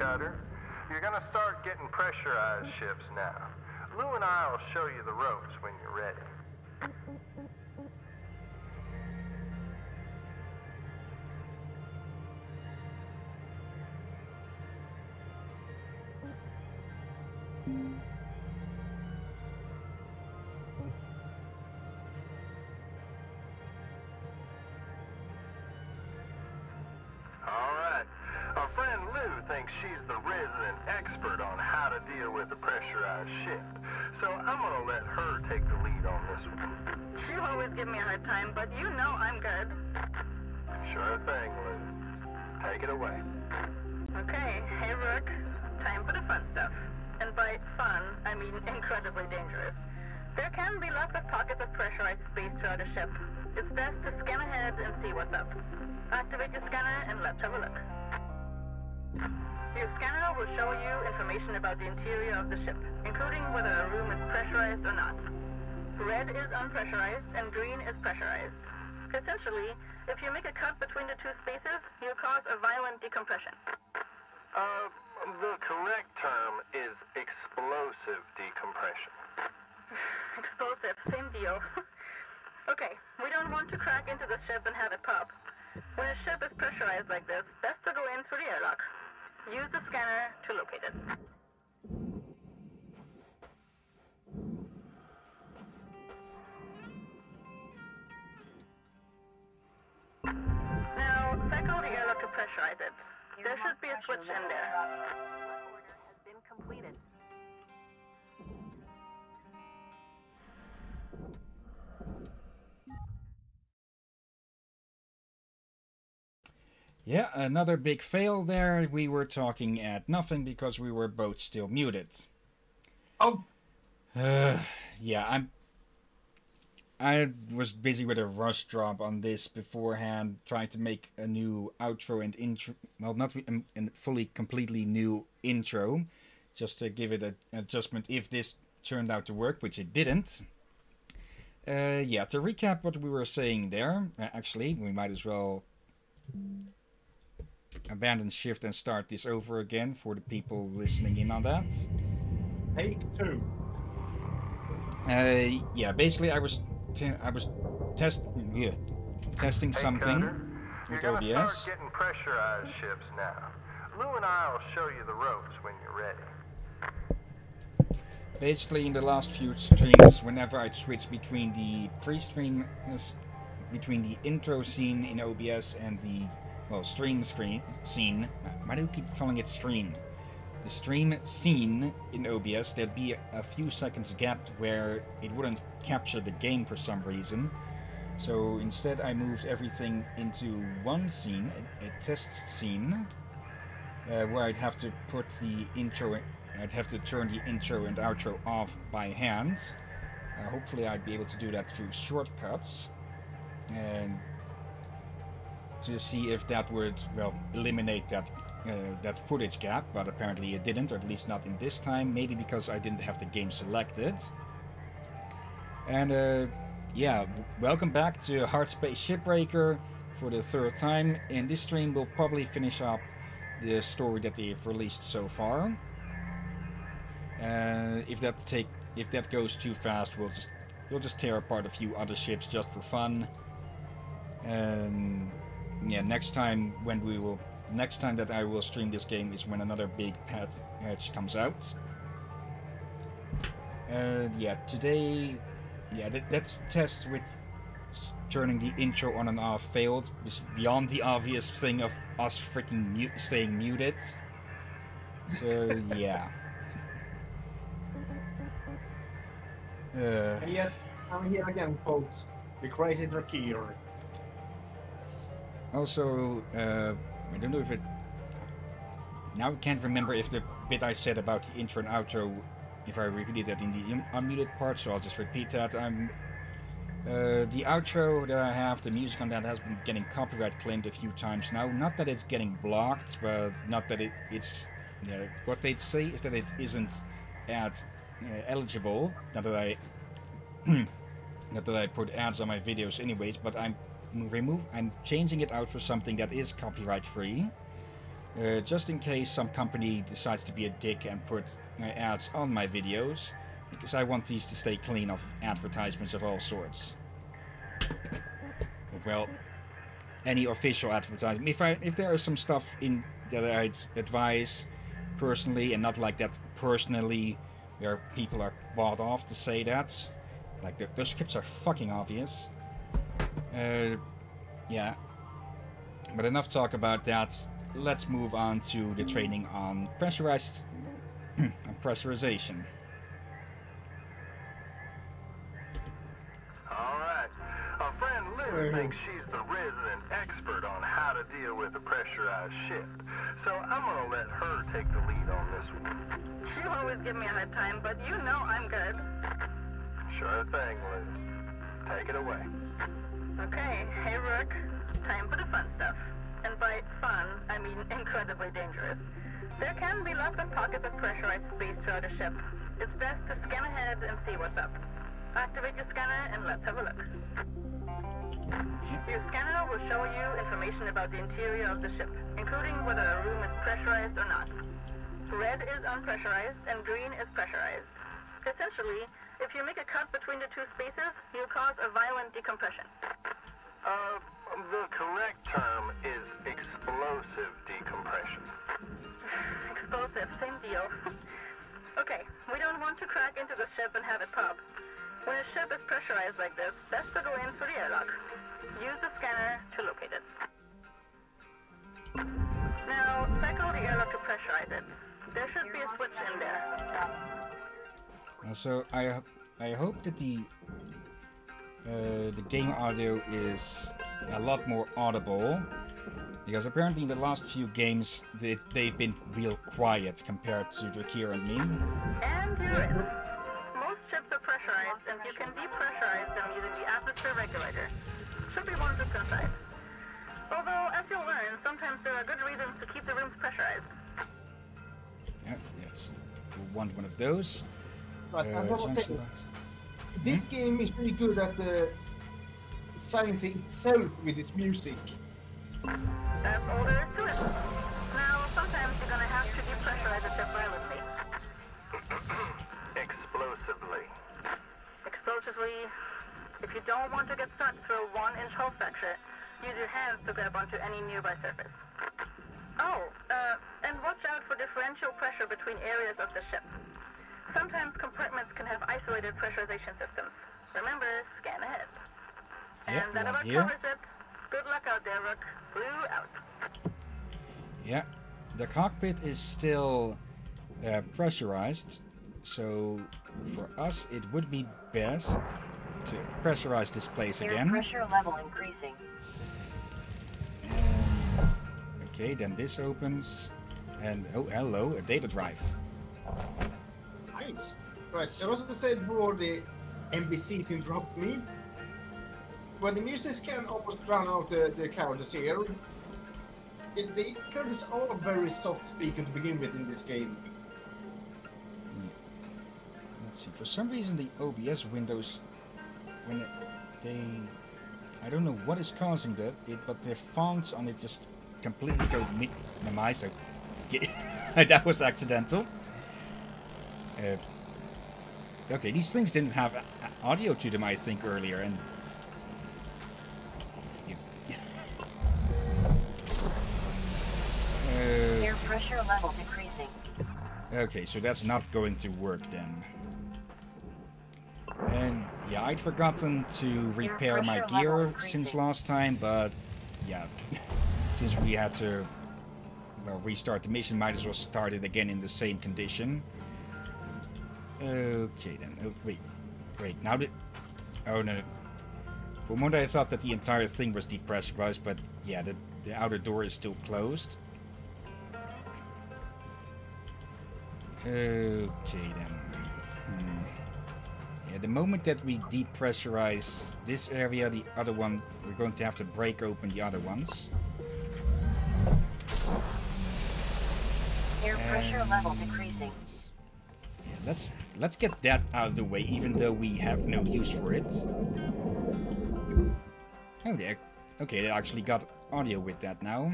Cutter. You're gonna start getting pressurized ships now. Lou and I will show you the ropes she's the resident expert on how to deal with a pressurized ship. So I'm gonna let her take the lead on this one. You always give me a hard time, but you know I'm good. Sure thing, Lou. Take it away. Okay, hey Rook, time for the fun stuff. And by fun, I mean incredibly dangerous. There can be lots of pockets of pressurized space throughout a ship. It's best to scan ahead and see what's up. Activate your scanner and let's have a look. Your scanner will show you information about the interior of the ship, including whether a room is pressurized or not. Red is unpressurized and green is pressurized. Essentially, if you make a cut between the two spaces, you cause a violent decompression. Uh, the correct term is explosive decompression. Explosive, same deal. okay, we don't want to crack into the ship and have it pop. When a ship is pressurized like this, best to go in through the airlock. Use the scanner to locate it. Now, cycle the airlock to pressurize it. There should be a switch in there. Yeah, another big fail there. We were talking at nothing because we were both still muted. Oh, Uh, yeah, I'm. I was busy with a rush job on this beforehand, trying to make a new outro and intro. Well, not um, a fully, completely new intro, just to give it a- an adjustment if this turned out to work, which it didn't. Uh, yeah, to recap what we were saying there, uh, actually, we might as well abandon shift and start this over again for the people listening in on that. Take two. Uh, yeah, basically, I was te- I was test yeah, testing Hey, something Cutter, with You're gonna OBS. start getting pressurized ships now. Lou and I will show you the ropes when you're ready. Basically, in the last few streams, whenever I'd switch between the pre-stream, uh, between the intro scene in OBS and the well stream screen scene. Why do you keep calling it stream? The stream scene in OBS, there'd be a, a few seconds gap where it wouldn't capture the game for some reason. So instead, I moved everything into one scene, a, a test scene, uh, where I'd have to put the intro. I'd have to turn the intro and outro off by hand. Uh, hopefully, I'd be able to do that through shortcuts, and to see if that would well eliminate that uh, that footage gap. But apparently, it didn't, or at least not in this time. Maybe because I didn't have the game selected. And uh, yeah, welcome back to Hardspace Shipbreaker for the third time. In this stream, we'll probably finish up the story that they've released so far. Uh, if that take if that goes too fast, we'll just we'll just tear apart a few other ships just for fun. And yeah, next time when we will next time that I will stream this game is when another big patch comes out. Uh, yeah, today, yeah, that, that test with turning the intro on and off failed. Beyond the obvious thing of us freaking mute, staying muted. So yeah. Uh, And yet, I'm here again, folks. The crazy Drakir. Also, uh, I don't know if it. Now I can't remember if the bit I said about the intro and outro, if I repeated that in the unmuted part, so I'll just repeat that. I'm. Uh, the outro that I have, the music on that has been getting copyright claimed a few times now. Not that it's getting blocked, but not that it, it's. Yeah, what they'd say is that it isn't ad uh, eligible. Not that I. not that I put ads on my videos, anyways, but I'm remove. I'm changing it out for something that is copyright free. Uh, just in case some company decides to be a dick and put uh, ads on my videos, because I want these to stay clean of advertisements of all sorts. Well, any official advertisement. If I if there is some stuff in that I'd advise personally, and not like that personally, where people are bought off to say that, like the, those scripts are fucking obvious. Uh, yeah. But enough talk about that. Let's move on to the training on pressurized on pressurization. Alright. Our friend Lou thinks she's the resident expert on how to deal with a pressurized ship. So I'm gonna let her take the lead on this one. She always give me a hard time, but you know I'm good. Sure thing, Lou. Take it away. Okay, hey Rook, time for the fun stuff. And by fun, I mean incredibly dangerous. There can be lots of pockets of pressurized space throughout a ship. It's best to scan ahead and see what's up. Activate your scanner and let's have a look. Your scanner will show you information about the interior of the ship, including whether a room is pressurized or not. Red is unpressurized and green is pressurized. Essentially, if you make a cut between the two spaces, you cause a violent decompression. Uh, the correct term is explosive decompression. Explosive, same deal. okay, we don't want to crack into the ship and have it pop. When a ship is pressurized like this, best to go in through the airlock. Use the scanner to locate it. Now, cycle the airlock to pressurize it. There should be a switch in there. Also, I I hope that the uh, the game audio is a lot more audible because apparently in the last few games they, they've been real quiet compared to Drakir and me. And in. Most ships are pressurized and you can depressurize them using the atmosphere regulator. Should be one just inside. Although, as you'll learn, sometimes there are good reasons to keep the rooms pressurized. Yeah, yes. We want one of those. Right, Uh, I'm gonna say, Chancellor. this game is pretty good at the science itself with its music. That's all there is to it. Now, sometimes you're gonna have to depressurize a ship violently. Explosively. Explosively. If you don't want to get stuck through a one-inch hull fracture, use your hands to grab onto any nearby surface. Oh, uh, and watch out for differential pressure between areas of the ship. Sometimes compartments can have isolated pressurization systems. Remember, scan ahead. Yeah, and that one about here. covers it. Good luck out there, Rook. Lou out. Yeah, the cockpit is still uh, pressurized, so for us it would be best to pressurize this place Air again. pressure level increasing. Okay, then this opens, and oh, hello, a data drive. Right, I was gonna say before the NPCs interrupt me. When the music can almost drown out the, the characters here, it, the characters are very soft speaking to begin with in this game. Hmm. Let's see. For some reason, the OBS windows, when it, they, I don't know what is causing that, it, but the fonts on it just completely go mi- minimized. So, yeah, that was accidental. Uh, okay, these things didn't have audio to them, I think, earlier, and. Air pressure level decreasing. Okay, so that's not going to work then. And yeah, I'd forgotten to repair my gear since last time, but yeah, since we had to well, restart the mission, might as well start it again in the same condition. Okay then. Oh, wait, wait. Now the oh no. For a moment I thought that the entire thing was depressurized, but yeah, the the outer door is still closed. Okay then. Hmm. Yeah, the moment that we depressurize this area, the other one, we're going to have to break open the other ones. Air pressure And- level decreasing. Let's, let's get that out of the way, even though we have no use for it. Oh, there. Okay, they actually got audio with that now.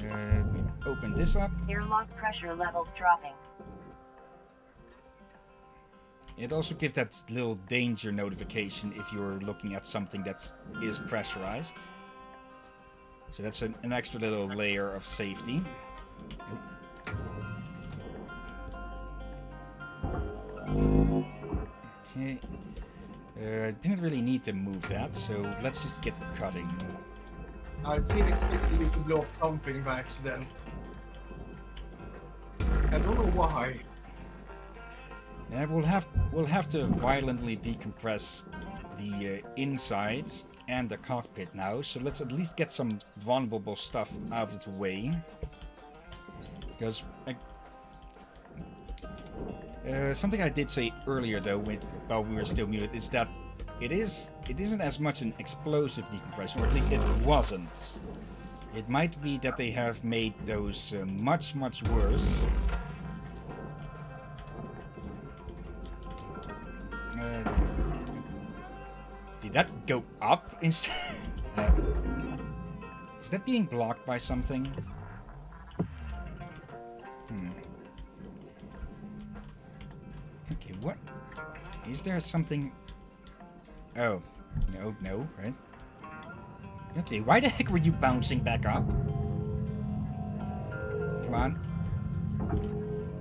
Uh, open this up. Airlock pressure levels dropping. It also gives that little danger notification if you're looking at something that is pressurized. So that's an, an extra little layer of safety. Okay. Uh, didn't really need to move that, so let's just get cutting. I didn't expect you to blow up something by accident. I don't know why. Yeah, we'll have we'll have to violently decompress the uh, insides and the cockpit now. So let's at least get some vulnerable stuff out of the way. Because uh, something I did say earlier, though, when, while we were still muted, is that it is it isn't as much an explosive decompression, or at least it wasn't. It might be that they have made those uh, much much worse. Uh, did that go up instead? uh, is that being blocked by something? Hmm. Okay, what? Is there something? Oh, no, no, right? Okay, why the heck were you bouncing back up? Come on.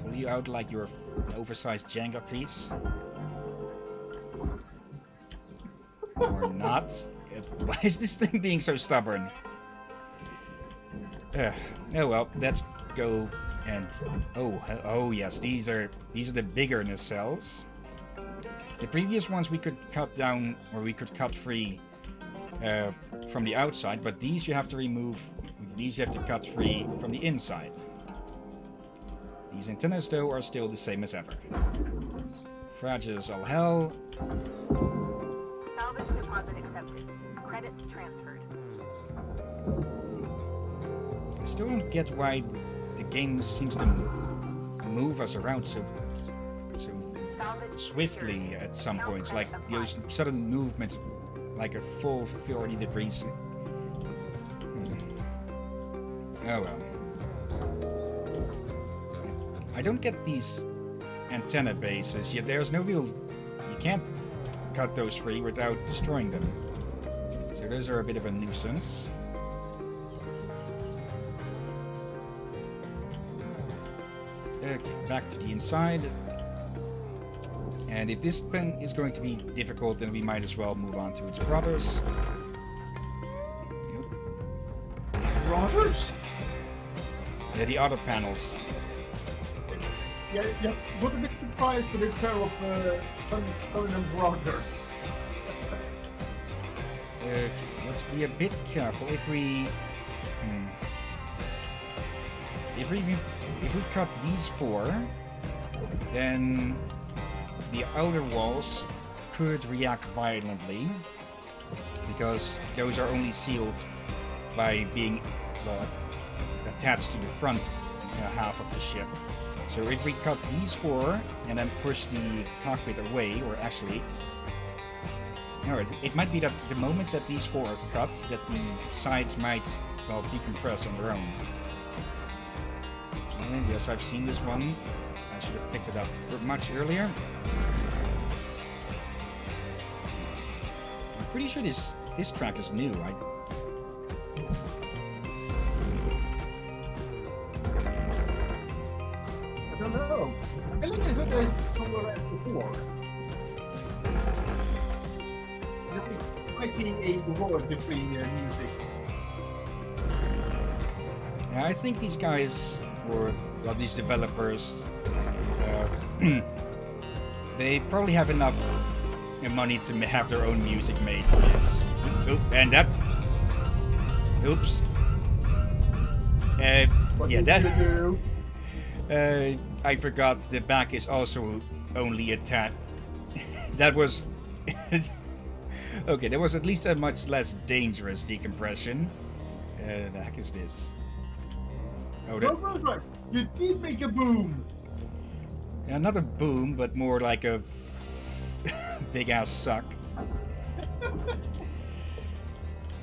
Pull you out like you're an oversized Jenga piece. or not. Why is this thing being so stubborn? Uh, oh well, let's go and oh oh yes, these are these are the bigger nacelles. The previous ones we could cut down or we could cut free uh, from the outside, but these you have to remove. These you have to cut free from the inside. These antennas though are still the same as ever. Fragile as all hell. Salvage deposit accepted. Credits transferred. I still don't get why game seems to move us around so so swiftly at some points, like those sudden movements, like a full 40 degrees. Hmm. Oh well. I don't get these antenna bases yet. There's no real. You can't cut those free without destroying them. So those are a bit of a nuisance. Okay, back to the inside. And if this pen is going to be difficult, then we might as well move on to its brothers. Nope. Brothers? Yeah, the other panels. Yeah, yeah. What a bit surprised to the pair of uh, them brothers. Okay, let's be a bit careful. If we, hmm. if we if we cut these four, then the outer walls could react violently because those are only sealed by being well, attached to the front uh, half of the ship. So if we cut these four and then push the cockpit away, or actually no, it, it might be that the moment that these four are cut, that the sides might, well, decompress on their own. And yes, I've seen this one. I should have picked it up much earlier. I'm pretty sure this this track is new. I, I don't know. I heard this somewhere else before. That it might be a uh, music. yeah, I think these guys, or well, these developers, uh, they probably have enough money to have their own music made for this. Oop, and up. Oops. Uh, yeah, that. Uh, I forgot the back is also only attached. that was. okay, that was at least a much less dangerous decompression. Uh, the heck is this? Oh, No, that, no, right. You did make a boom. another boom, but more like a big ass suck.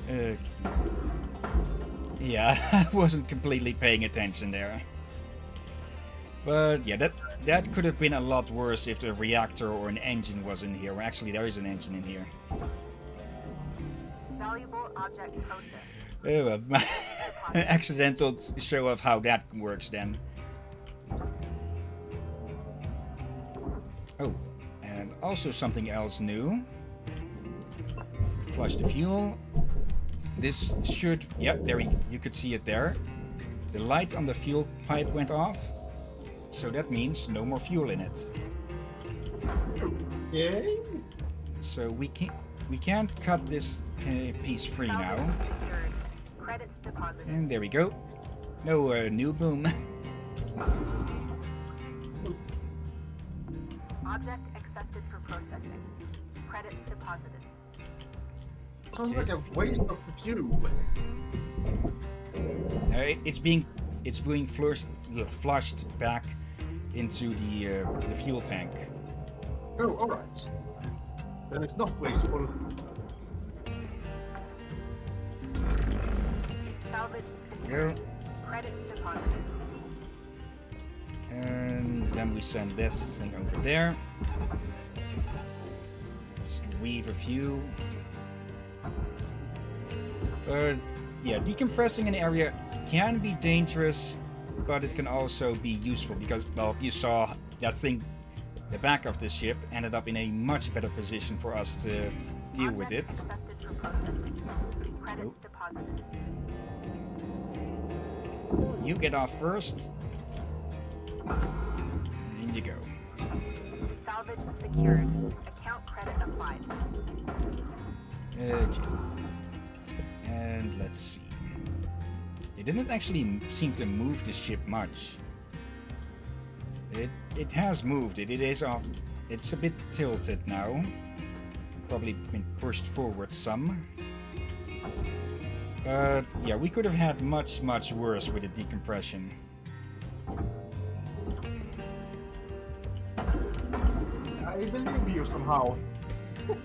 Uh, yeah, I wasn't completely paying attention there. But yeah, that that could have been a lot worse if the reactor or an engine was in here. Actually, there is an engine in here. Valuable object processed. Oh, well, my an accidental show of how that works then. Oh, and also something else new. Flush the fuel. This should, yep, there we, you could see it there. The light on the fuel pipe went off, so that means no more fuel in it. Okay. So we can we can't cut this uh, piece free now. Secured. Credits deposited. And there we go. No uh, new boom. Object accepted for processing. Credits deposited. Sounds Okay. like a waste of fuel. Uh, it- it's being it's being flushed flushed back into the uh, the fuel tank. Oh, alright. Then it's not wasteful. Go. secured. Credits deposited. And then we send this thing over there. Just weave a few. But yeah, decompressing an area can be dangerous, but it can also be useful because, well, you saw that thing, the back of the ship ended up in a much better position for us to deal with it. accepted You get off first. In you go. Salvage secured. Account credit applied. Okay. And let's see. It didn't actually seem to move the ship much. It it has moved it. It is off it's a bit tilted now. Probably been pushed forward some. Uh, yeah, we could have had much, much worse with the decompression. I believe you somehow.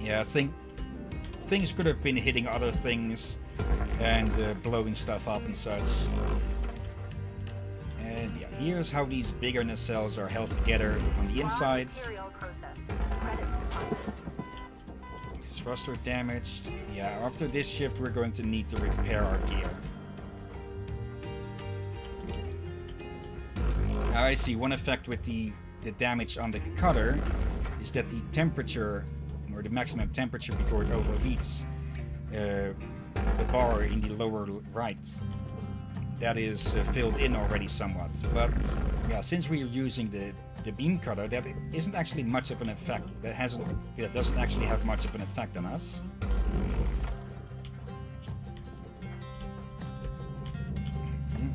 Yeah, I think things could have been hitting other things and uh, blowing stuff up and such. And yeah, here's how these bigger nacelles are held together on the inside. Material thruster damaged. Yeah, after this shift we're going to need to repair our gear. Now I see one effect with the, the damage on the cutter is that the temperature, or the maximum temperature before it overheats, uh, the bar in the lower right, that is uh, filled in already somewhat. But yeah, since we are using the, the beam cutter, that isn't actually much of an effect. That hasn't, that doesn't actually have much of an effect on us. Hmm.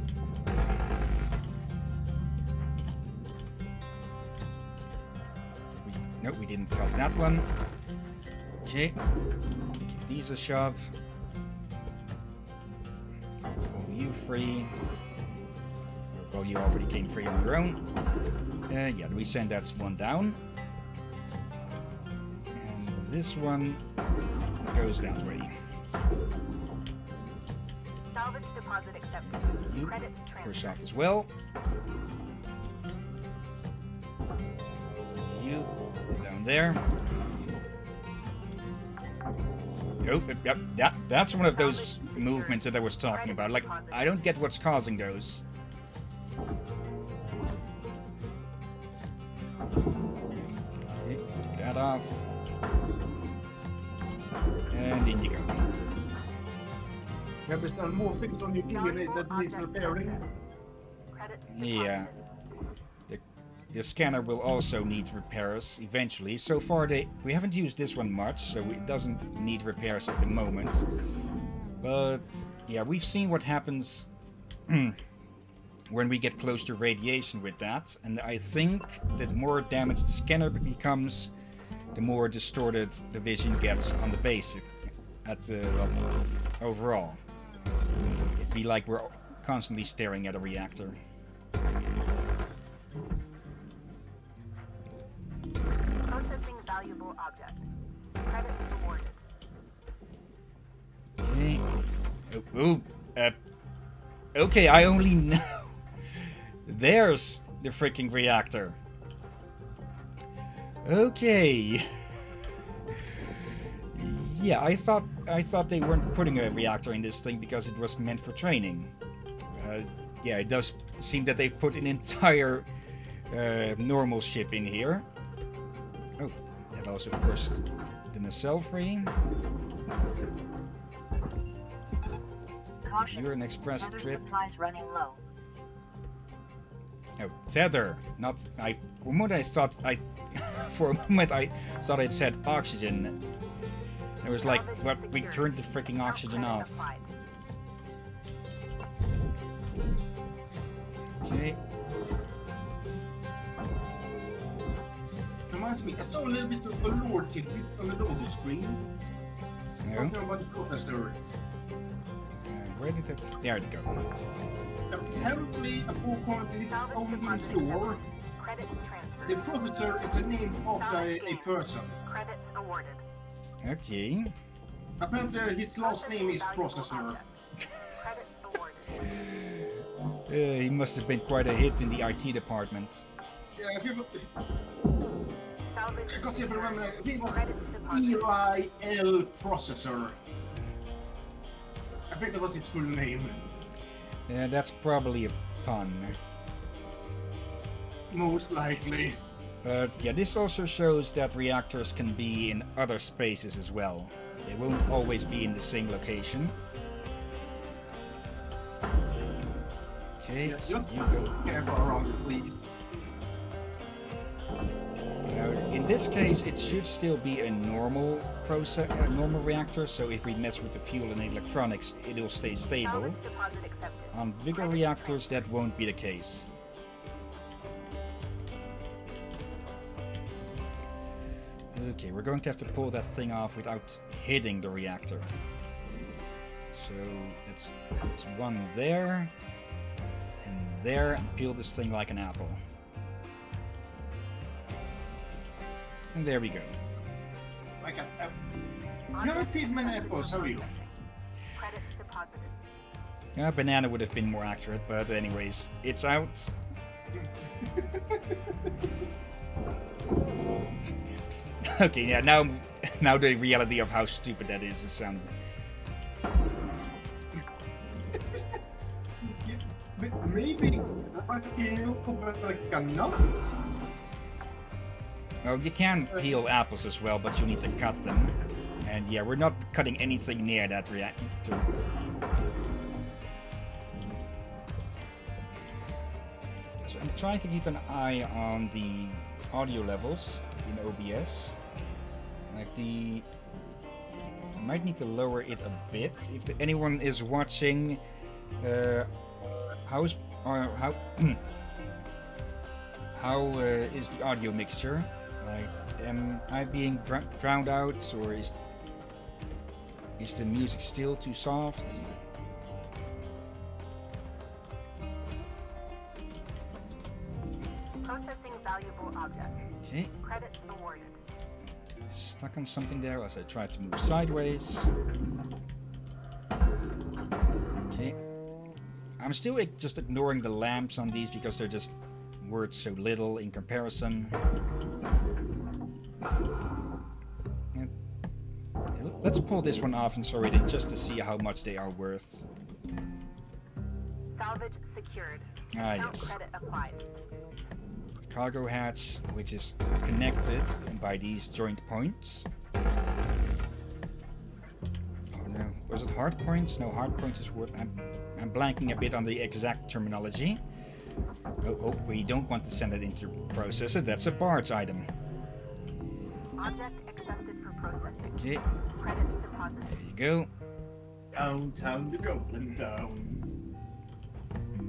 We, no, we didn't cut that one. Okay, give these a shove. Pull you free. Well, you already came free on your own. Uh, yeah, we send that one down. And this one goes that way. Salvage deposit accepted. You Credit push off as well. You down there. Nope, yep, yep, that, that's one of those movements that I was talking about. Like, I don't get what's causing those. That off. And in you go. Have you done more things on your gear that needs repairing? Yeah. The, the scanner will also need repairs eventually. So far, they, we haven't used this one much, so it doesn't need repairs at the moment. But yeah, we've seen what happens when we get close to radiation with that, and I think that more damaged the scanner becomes, the more distorted the vision gets on the base at the well, overall. It'd be like we're constantly staring at a reactor. Processing valuable object. Credit awarded. Okay. Oh, oh, uh, okay, I only know. There's the freaking reactor. Okay. Yeah, I thought I thought they weren't putting a reactor in this thing because it was meant for training. Uh, yeah, it does seem that they've put an entire uh, normal ship in here. Oh, that also pushed the nacelle free. Caution. You're an express Tether trip. supplies running low. Oh, tether, not I. For a I thought I, for a moment I thought it said oxygen. It was like, Salvage what? We turned the freaking oxygen off. applied. Okay. Reminds me, I saw a little bit of a lore tidbit on the loading screen. No. Talking about the professor. Uh, where did it? There it go. Apparently, according to this Salvage own deposit game's lore, accepted. Credit transferred. The professor is a name after a, a person. Credit awarded. Okay. Apparently, his last name is Processor. Credit awarded. Uh, he must have been quite a hit in the IT department. Yeah, people, Salvage I if I remember. I think it was Credit deposit. Eli L. Processor. I think that was its full name. Yeah, that's probably a pun. Most likely. But yeah, this also shows that reactors can be in other spaces as well. They won't always be in the same location. Okay, Yeah, so you go. careful around it, please. Now, in this case, it should still be a normal process, a normal reactor. So if we mess with the fuel and electronics, it'll stay stable. Salvage deposit accepted. On bigger reactors, that won't be the case. Okay, we're going to have to pull that thing off without hitting the reactor. So that's, that's one there, and there, and peel this thing like an apple. And there we go. Like a, a, you haven't peeled many apples, have you? Credits deposited. Yeah, uh, banana would have been more accurate, but anyways, it's out. okay, yeah, now now the reality of how stupid that is is sound. But Maybe like you over like a nut. Well, you can peel apples as well, but you need to cut them. And yeah, we're not cutting anything near that reactor. So I'm trying to keep an eye on the audio levels in OBS. Like the... I might need to lower it a bit. If the, anyone is watching, uh, how's... Uh, how... how uh, is the audio mixture? Like, am I being dr- drowned out, or is is the music still too soft? Processing valuable object. Awarded. stuck on something there as I try to move sideways. Okay, I'm still just ignoring the lamps on these because they're just worth so little in comparison. Let's pull this one off and sorry then just to see how much they are worth. Salvage secured. Ah, Account yes. Credit applied. cargo hatch, which is connected by these joint points. Oh no, was it hard points? No, hard points is what I'm. I'm blanking a bit on the exact terminology. Oh, oh, we don't want to send it into your processor. That's a barge item. Object accepted for processing. Okay, Credits deposited. there you go. Downtown the Goblin Town.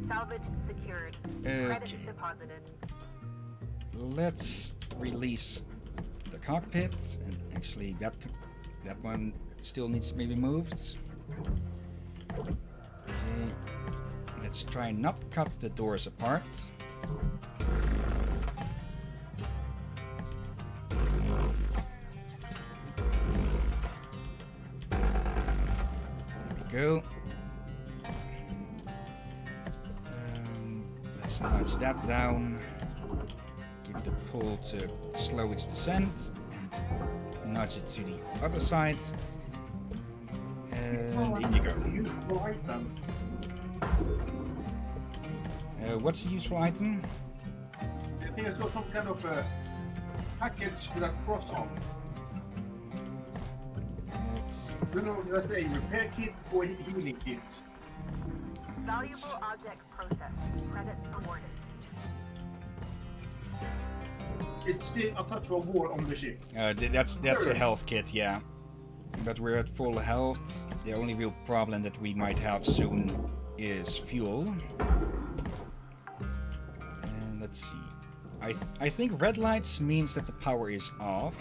Salvage secured. Credits Okay. deposited. Let's release the cockpit, and actually that that one still needs to be removed. Okay, let's try and not cut the doors apart. There we go. Um, let's nudge that down pull to slow its descent and nudge it to the other side. And in you go. Uh, what's a useful item? I think it's got some kind of uh, package with a cross on. Let's, You know, let's say repair kit or he- healing kit. Valuable let's- object processed. Credits awarded. It's still a touch of war on the ship. uh, th- that's that's a health kit, yeah. But we're at full health. The only real problem that we might have soon is fuel. And let's see. I th- I think red lights means that the power is off.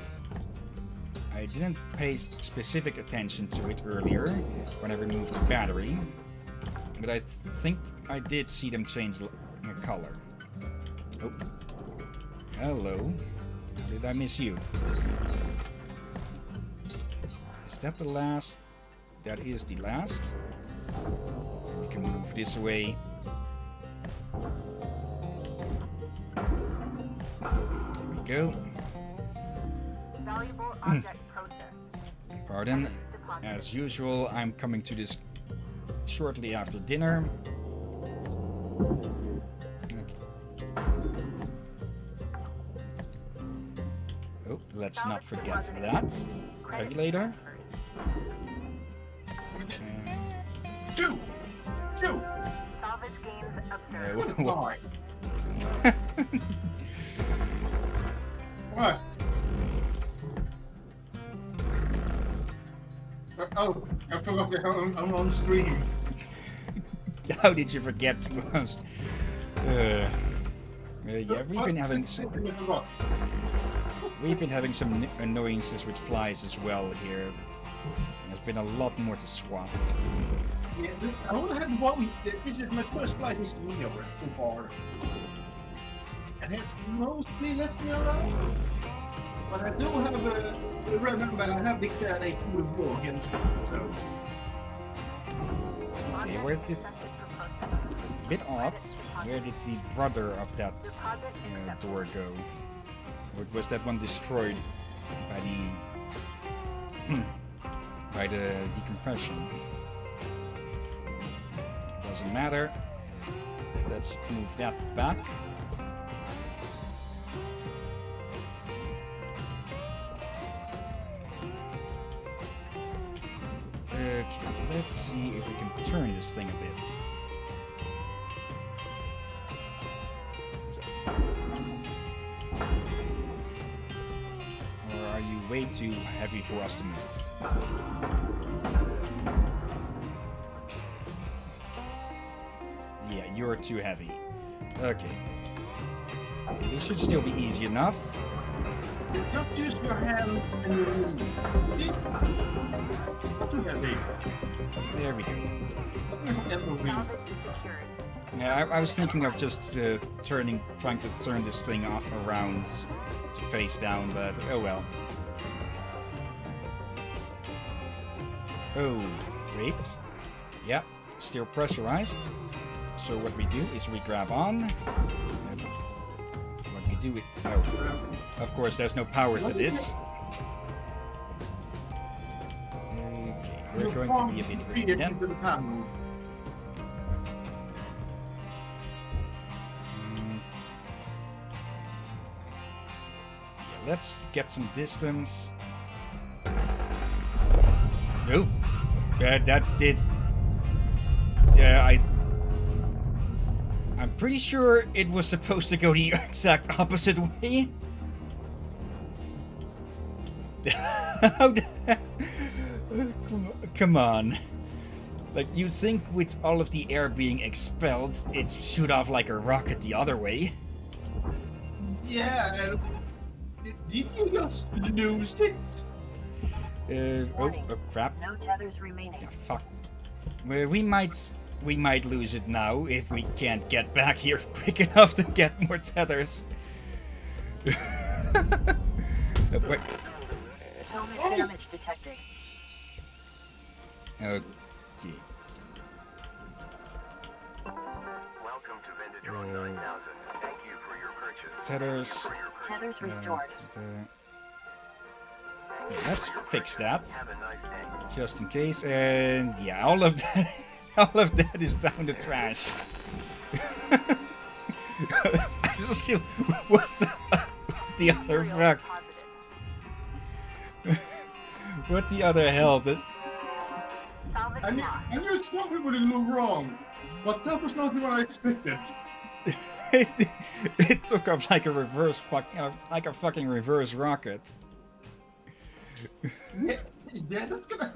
I didn't pay specific attention to it earlier when I removed the battery, but I th- think I did see them change color. Oh, hello. Did I miss you? Is that the last? That is the last. We can move this away. There we go. Valuable Hmm. object processed. Pardon. As usual, I'm coming to this shortly after dinner. Let's not forget that. Regulator. Two! Two! Salvage gains observed. Why? What? Uh, oh, I forgot that I'm, I'm on stream. How did you forget? Uh, uh, yeah, we've been having. We've been having some annoyances with flies as well here. There's been a lot more to swat. Yeah, I only had one. This is my first flight is Neo so far. And it's mostly left me around. But I do have a. Remember, I have declared a cool war again. So. Okay, where did... Bit odd. Where did the brother of that uh, door go? Was that one destroyed by the... by the decompression? Doesn't matter. Let's move that back. Okay, let's see if we can turn this thing a bit. Way too heavy for us to move? Yeah, you're too heavy. Okay. This should still be easy enough. Just use your hands and your knees. Too heavy. There we go. Just use elbow wheels. Yeah, I, I was thinking of just uh, turning, trying to turn this thing up around to face down, but oh well. Oh, wait. Yep, still pressurized. So what we do is we grab on. And what we do it. Oh, of course, there's no power to this. Okay, we're going to be a bit risky then. Let's get some distance. Nope. Uh, that did. Yeah, I. I'm pretty sure it was supposed to go the exact opposite way. Come- on. Like, you think with all of the air being expelled, it's shoot off like a rocket the other way? Yeah, did you just lose it? Uh, oh, oh, crap. No tethers remaining. Ah, fuck. Well, we might, we might lose it now if we can't get back here quick enough to get more tethers. Uh, wait. Helmet Oh. damage detected. Okay. Welcome to Venditron Uh, 9000. Thank you for your purchase. Tethers. For your. Tethers uh, restored. Let's fix that. Nice just in case. And yeah, all of that, all of that is down the trash. I just feel what the, the other fuck? What the other hell? The, I knew, I knew something would go wrong, but that was not what I expected. it, it took off like a reverse fuck, uh, like a fucking reverse rocket. Yeah, yeah, that's gonna.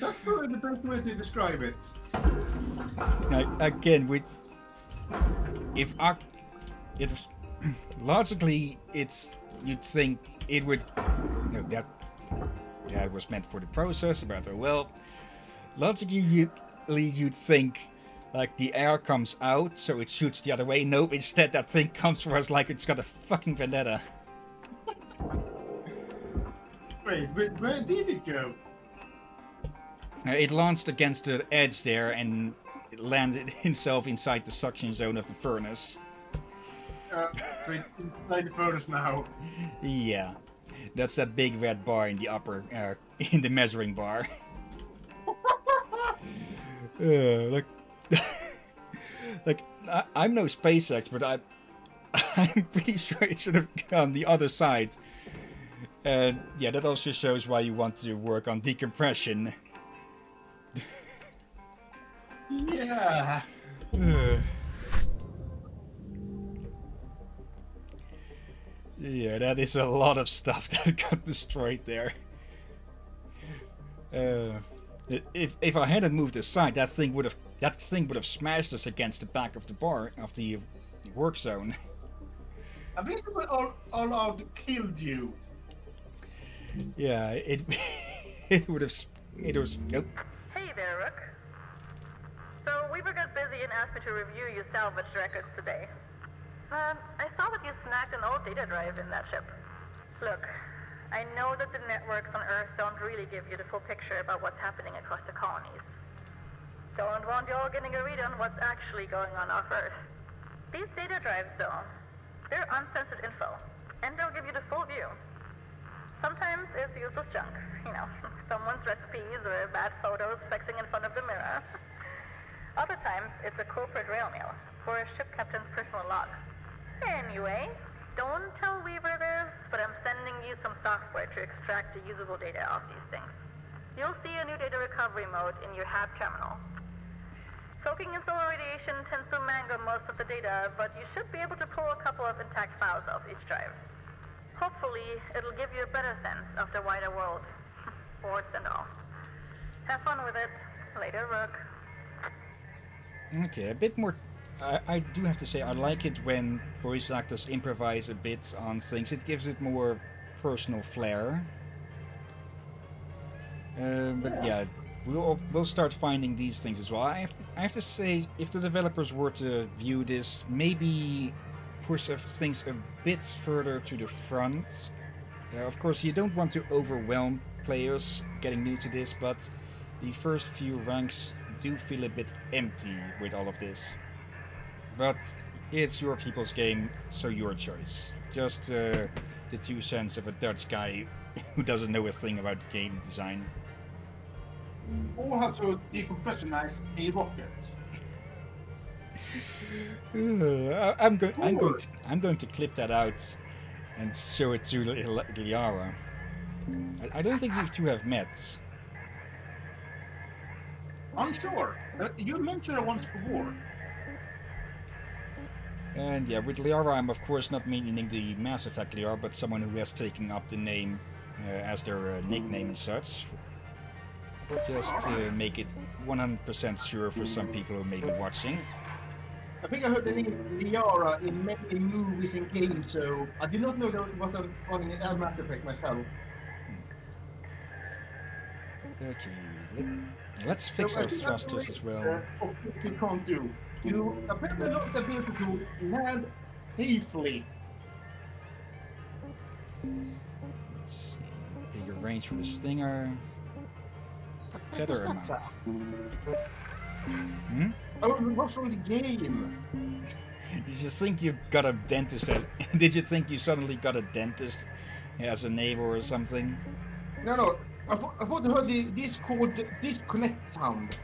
That's probably the best way to describe it. Like, again, with if our, it logically, it's you'd think it would. No, that that was meant for the processor, but well. Logically, you'd, you'd think like the air comes out, so it shoots the other way. Nope, instead that thing comes for us like it's got a fucking vendetta. Wait, wait, where did it go? Uh, it launched against the edge there and landed itself inside the suction zone of the furnace. Uh, wait, inside the furnace now. Yeah, that's that big red bar in the upper, uh, in the measuring bar. uh, like, like I, I'm no space expert. I, I'm pretty sure it should have gone the other side. And yeah, that also shows why you want to work on decompression. Yeah. Uh. yeah, that is a lot of stuff that got destroyed there. Uh, if if I hadn't moved aside, that thing would have that thing would have smashed us against the back of the bar of the work zone. I think we all, all out killed you. Yeah, it it would have it was nope. Hey there, Rook. So Weaver got busy and asked me to review your salvage records today. Um, I saw that you snagged an old data drive in that ship. Look, I know that the networks on Earth don't really give you the full picture about what's happening across the colonies. Don't want you all getting a read on what's actually going on off Earth. These data drives, though, they're uncensored info, and they'll give you the full view. Sometimes it's useless junk, you know, someone's recipes or bad photos flexing in front of the mirror. Other times it's a corporate rail mail or a ship captain's personal log. Anyway, don't tell Weaver this, but I'm sending you some software to extract the usable data off these things. You'll see a new data recovery mode in your HAB terminal. Soaking in solar radiation tends to mangle most of the data, but you should be able to pull a couple of intact files off each drive. Hopefully, it'll give you a better sense of the wider world. Warts and all. Have fun with it. Later, Rook. Okay, a bit more. I, I do have to say I like it when voice actors improvise a bit on things. It gives it more personal flair. Uh, but yeah, we'll we'll start finding these things as well. I have to, I have to say, if the developers were to view this, maybe push things a bit further to the front. Uh, of course, you don't want to overwhelm players getting new to this, but the first few ranks do feel a bit empty with all of this. But it's your people's game, so your choice. Just uh, the two cents of a Dutch guy who doesn't know a thing about game design. Or how to decompressionize a rocket. I'm going. I'm going. To, I'm going to clip that out and show it to Li- Li- Liara. I, I don't think you two have met. I'm sure. Uh, you mentioned it once before. And yeah, with Liara, I'm of course not meaning the Mass Effect Liara, but someone who has taken up the name uh, as their uh, nickname and such. Just to make it 100% sure for some people who may be watching. I think I heard the name Liara in many movies and games, so I did not know that it was running in Mass Effect myself. Okay, let, let's fix So I our think that's thrusters as well. uh, of you can't do. You apparently not the ability to land safely. Let's see. Bigger range for the Stinger. Tether What's amount. that? Hmm? Oh, it was from the game. Did you think you got a dentist? As, did you think you suddenly got a dentist as a neighbor or something? No, no. I, thought- I thought I heard the Discord disconnect sound.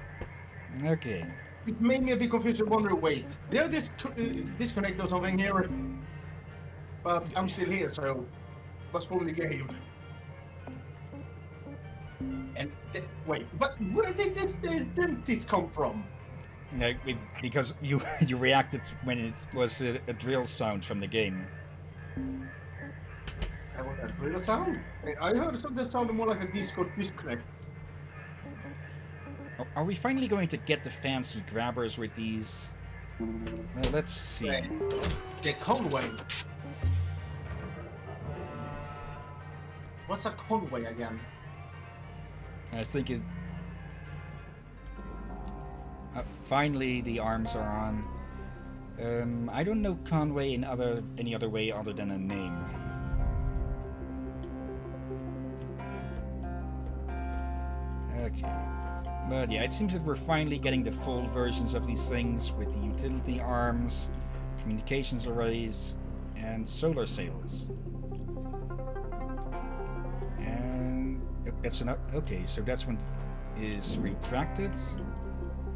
Okay. It made me a bit confused wonder, wait, did I dis- uh, disconnect or something here? But I'm still here, so that's probably the game. And uh, wait, but where did this uh, dentist come from? No, it- because you you reacted when it was a, a drill sound from the game. I want a real sound. I heard something that sounded more like a Discord disconnect. Are- Are we finally going to get the fancy grabbers with these? Uh, let's see. The, the Conway. What's a Conway again? I think it. Uh, finally, the arms are on. Um, I don't know Conway in other any other way other than a name. Okay. But yeah, it seems that we're finally getting the full versions of these things with the utility arms, communications arrays, and solar sails. And that's enough. Okay, so that's when is retracted.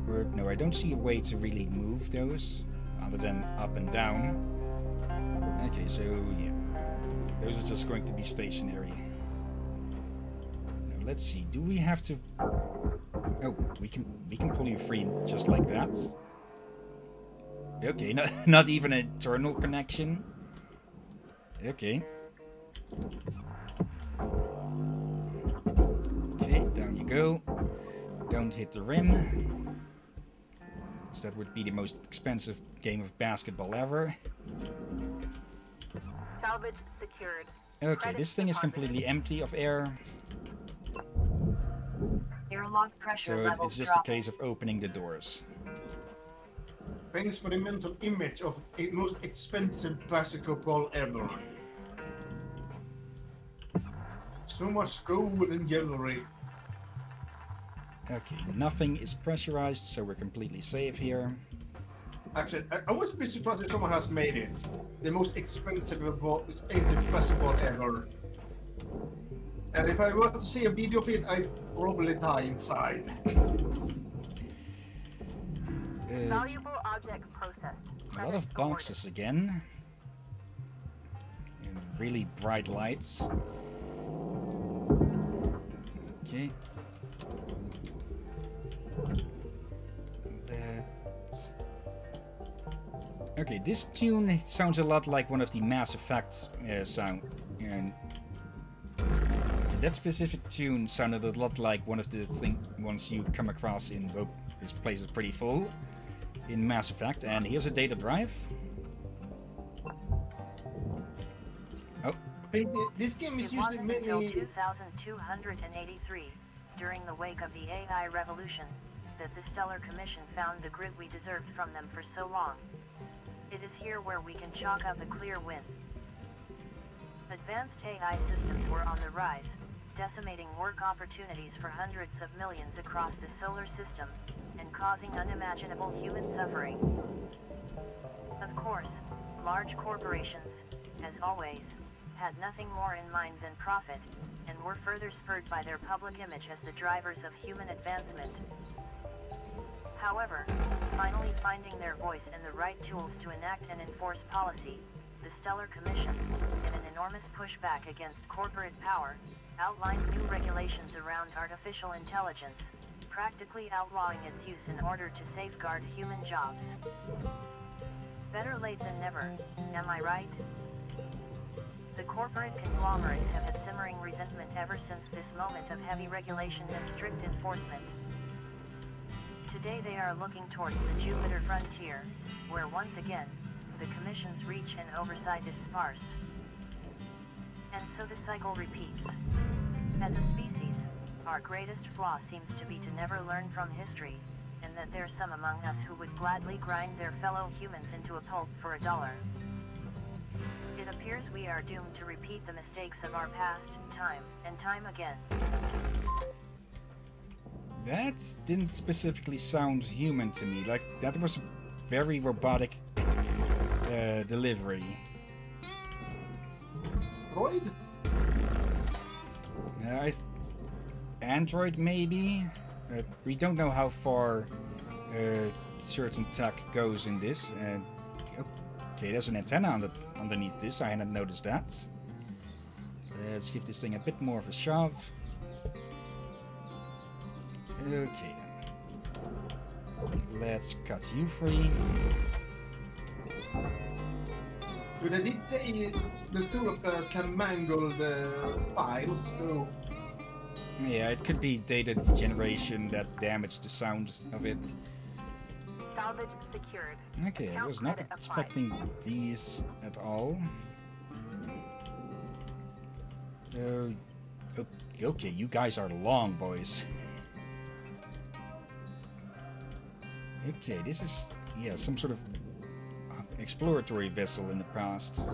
No, I don't see a way to really move those other than up and down. Okay, so yeah, those are just going to be stationary. Now let's see. Do we have to? Oh, we can we can pull you free just like that. Okay, not not even an internal connection. Okay. Okay, down you go. Don't hit the rim. 'Cause that would be the most expensive game of basketball ever. Salvage secured. Okay, Credits this thing is completely empty of air, Airlock pressure so it's just a case of opening the doors. Thanks for the mental image of a most expensive basketball ever. So much gold and jewelry. Okay, nothing is pressurized, so we're completely safe here. Actually, I, I wouldn't be surprised if someone has made it. The most expensive ball, expensive basketball ever. And if I were to see a video of it, I'd probably die inside. Uh, Valuable object processed. a lot of boxes again. And really bright lights. Okay. That. Okay, this tune sounds a lot like one of the Mass Effect uh, sound. And that specific tune sounded a lot like one of the thing ones you come across in. Oh, this place is pretty full in Mass Effect. And here's a data drive. Oh, This game is used wasn't until mainly 2283, during the wake of the AI revolution, that the Stellar Commission found the grit we deserved from them for so long. It is here where we can chalk up a clear win. Advanced AI systems were on the rise, decimating work opportunities for hundreds of millions across the solar system, and causing unimaginable human suffering. Of course, large corporations, as always, had nothing more in mind than profit, and were further spurred by their public image as the drivers of human advancement. However, finally finding their voice and the right tools to enact and enforce policy, the Stellar Commission, in an enormous pushback against corporate power, outlined new regulations around artificial intelligence, practically outlawing its use in order to safeguard human jobs. Better late than never, am I right? The corporate conglomerates have had simmering resentment ever since this moment of heavy regulation and strict enforcement. Today they are looking towards the Jupiter frontier, where once again, the Commission's reach and oversight is sparse. And so the cycle repeats. As a species, our greatest flaw seems to be to never learn from history, and that there's some among us who would gladly grind their fellow humans into a pulp for a dollar. It appears we are doomed to repeat the mistakes of our past, time and time again. that didn't specifically sound human to me. Like, that was a very robotic uh, delivery. Droid? Uh, I th- Android, maybe? Uh, we don't know how far uh, certain tech goes in this. Uh, okay, there's an antenna under underneath this. I hadn't noticed that. Uh, let's give this thing a bit more of a shove. Okay then. Let's cut you free. But I did say the store players can mangle the files, so Yeah, it could be data generation that damaged the sound of it. Salvage secured. Okay, I was not credit applied. expecting these at all. Uh, okay, you guys are long boys. Okay, this is yeah some sort of uh, exploratory vessel in the past.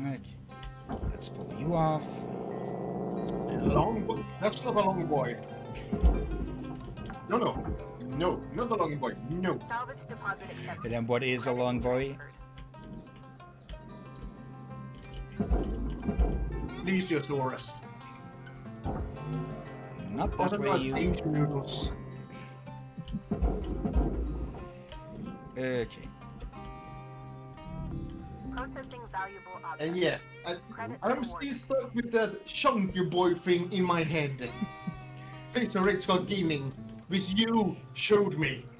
Okay, let's pull you off. long. Bo- That's not a long boy. No, no, no, not a long boy. No. Salvage deposit accepted. And then what is a long boy? transferred. Plesiosaurus. Not that Also way, you. danger noodles. Okay. Processing valuable objects. And yes, I, I'm still stuck with that chunky boy thing in my head. Face Red Scott Gaming, which you showed me.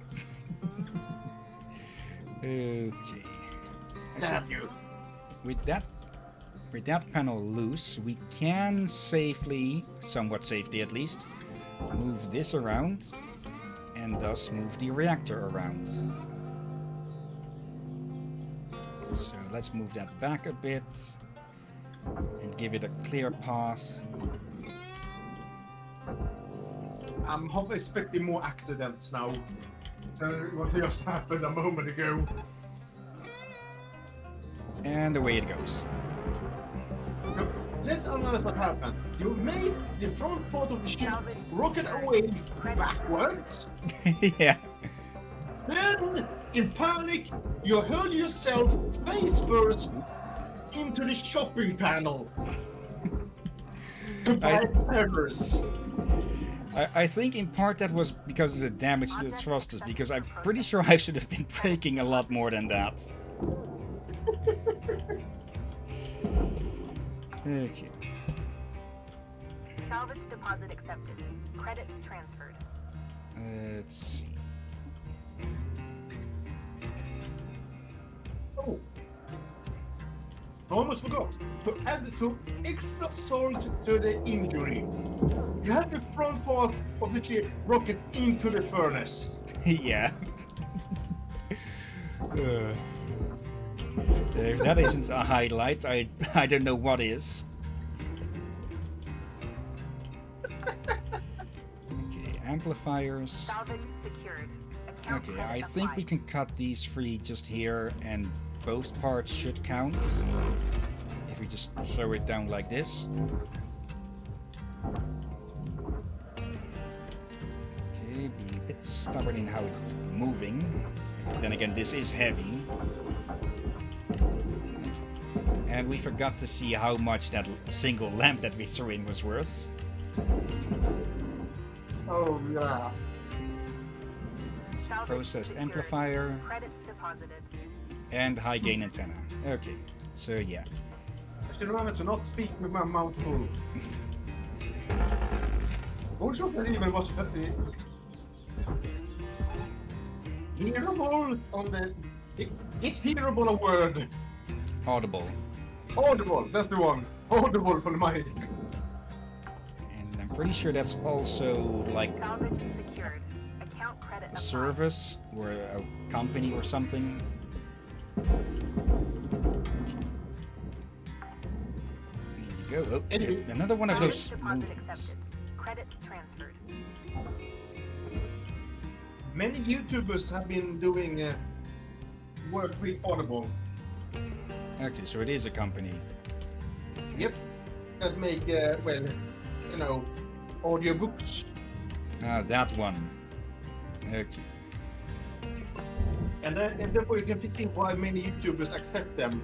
Okay. Actually, Damn you. with that with that panel loose, we can safely, somewhat safely at least, move this around and thus move the reactor around. So let's move that back a bit and give it a clear path. I'm half expecting more accidents now. So what just happened a moment ago. And away it goes. Let's analyze what happened. You made the front part of the ship rocket away backwards. yeah. Then, in panic, you hurl yourself face first into the shopping panel to buy peppers. I, I think in part that was because of the damage to the thrusters, because I'm pretty sure I should have been breaking a lot more than that. Okay. Salvage deposit accepted. Credits transferred. Let's see. Oh. I almost forgot to add to extra salt to the injury. You have the front part of the ship rocket into the furnace. yeah. Uh, if that isn't a highlight, I I don't know what is. Okay, amplifiers. Salvage secured. Okay, I think we can cut these three just here, and both parts should count. If we just throw it down like this. Okay, be a bit stubborn in how it's moving. Then again, this is heavy. And we forgot to see how much that single lamp that we threw in was worth. Oh yeah. Salvage Processed amplifier. Credits deposited. And high gain antenna. Okay, so yeah. I should remember to not speak with my mouth full. Also, that even was uh, hearable on the. Is hearable a word? Audible. Audible, that's the one. Audible for the mic. And I'm pretty sure that's also like Salvage secured. Account credit a service or a company or something. There you go. Oh, Anyway, another one of those deposit accepted. Credits transferred. Many YouTubers have been doing uh, work with Audible. Okay, so it is a company. Yep. That make, uh, well, you know, audiobooks. Ah, that one. Okay. And, then, and therefore you can see why many YouTubers accept them.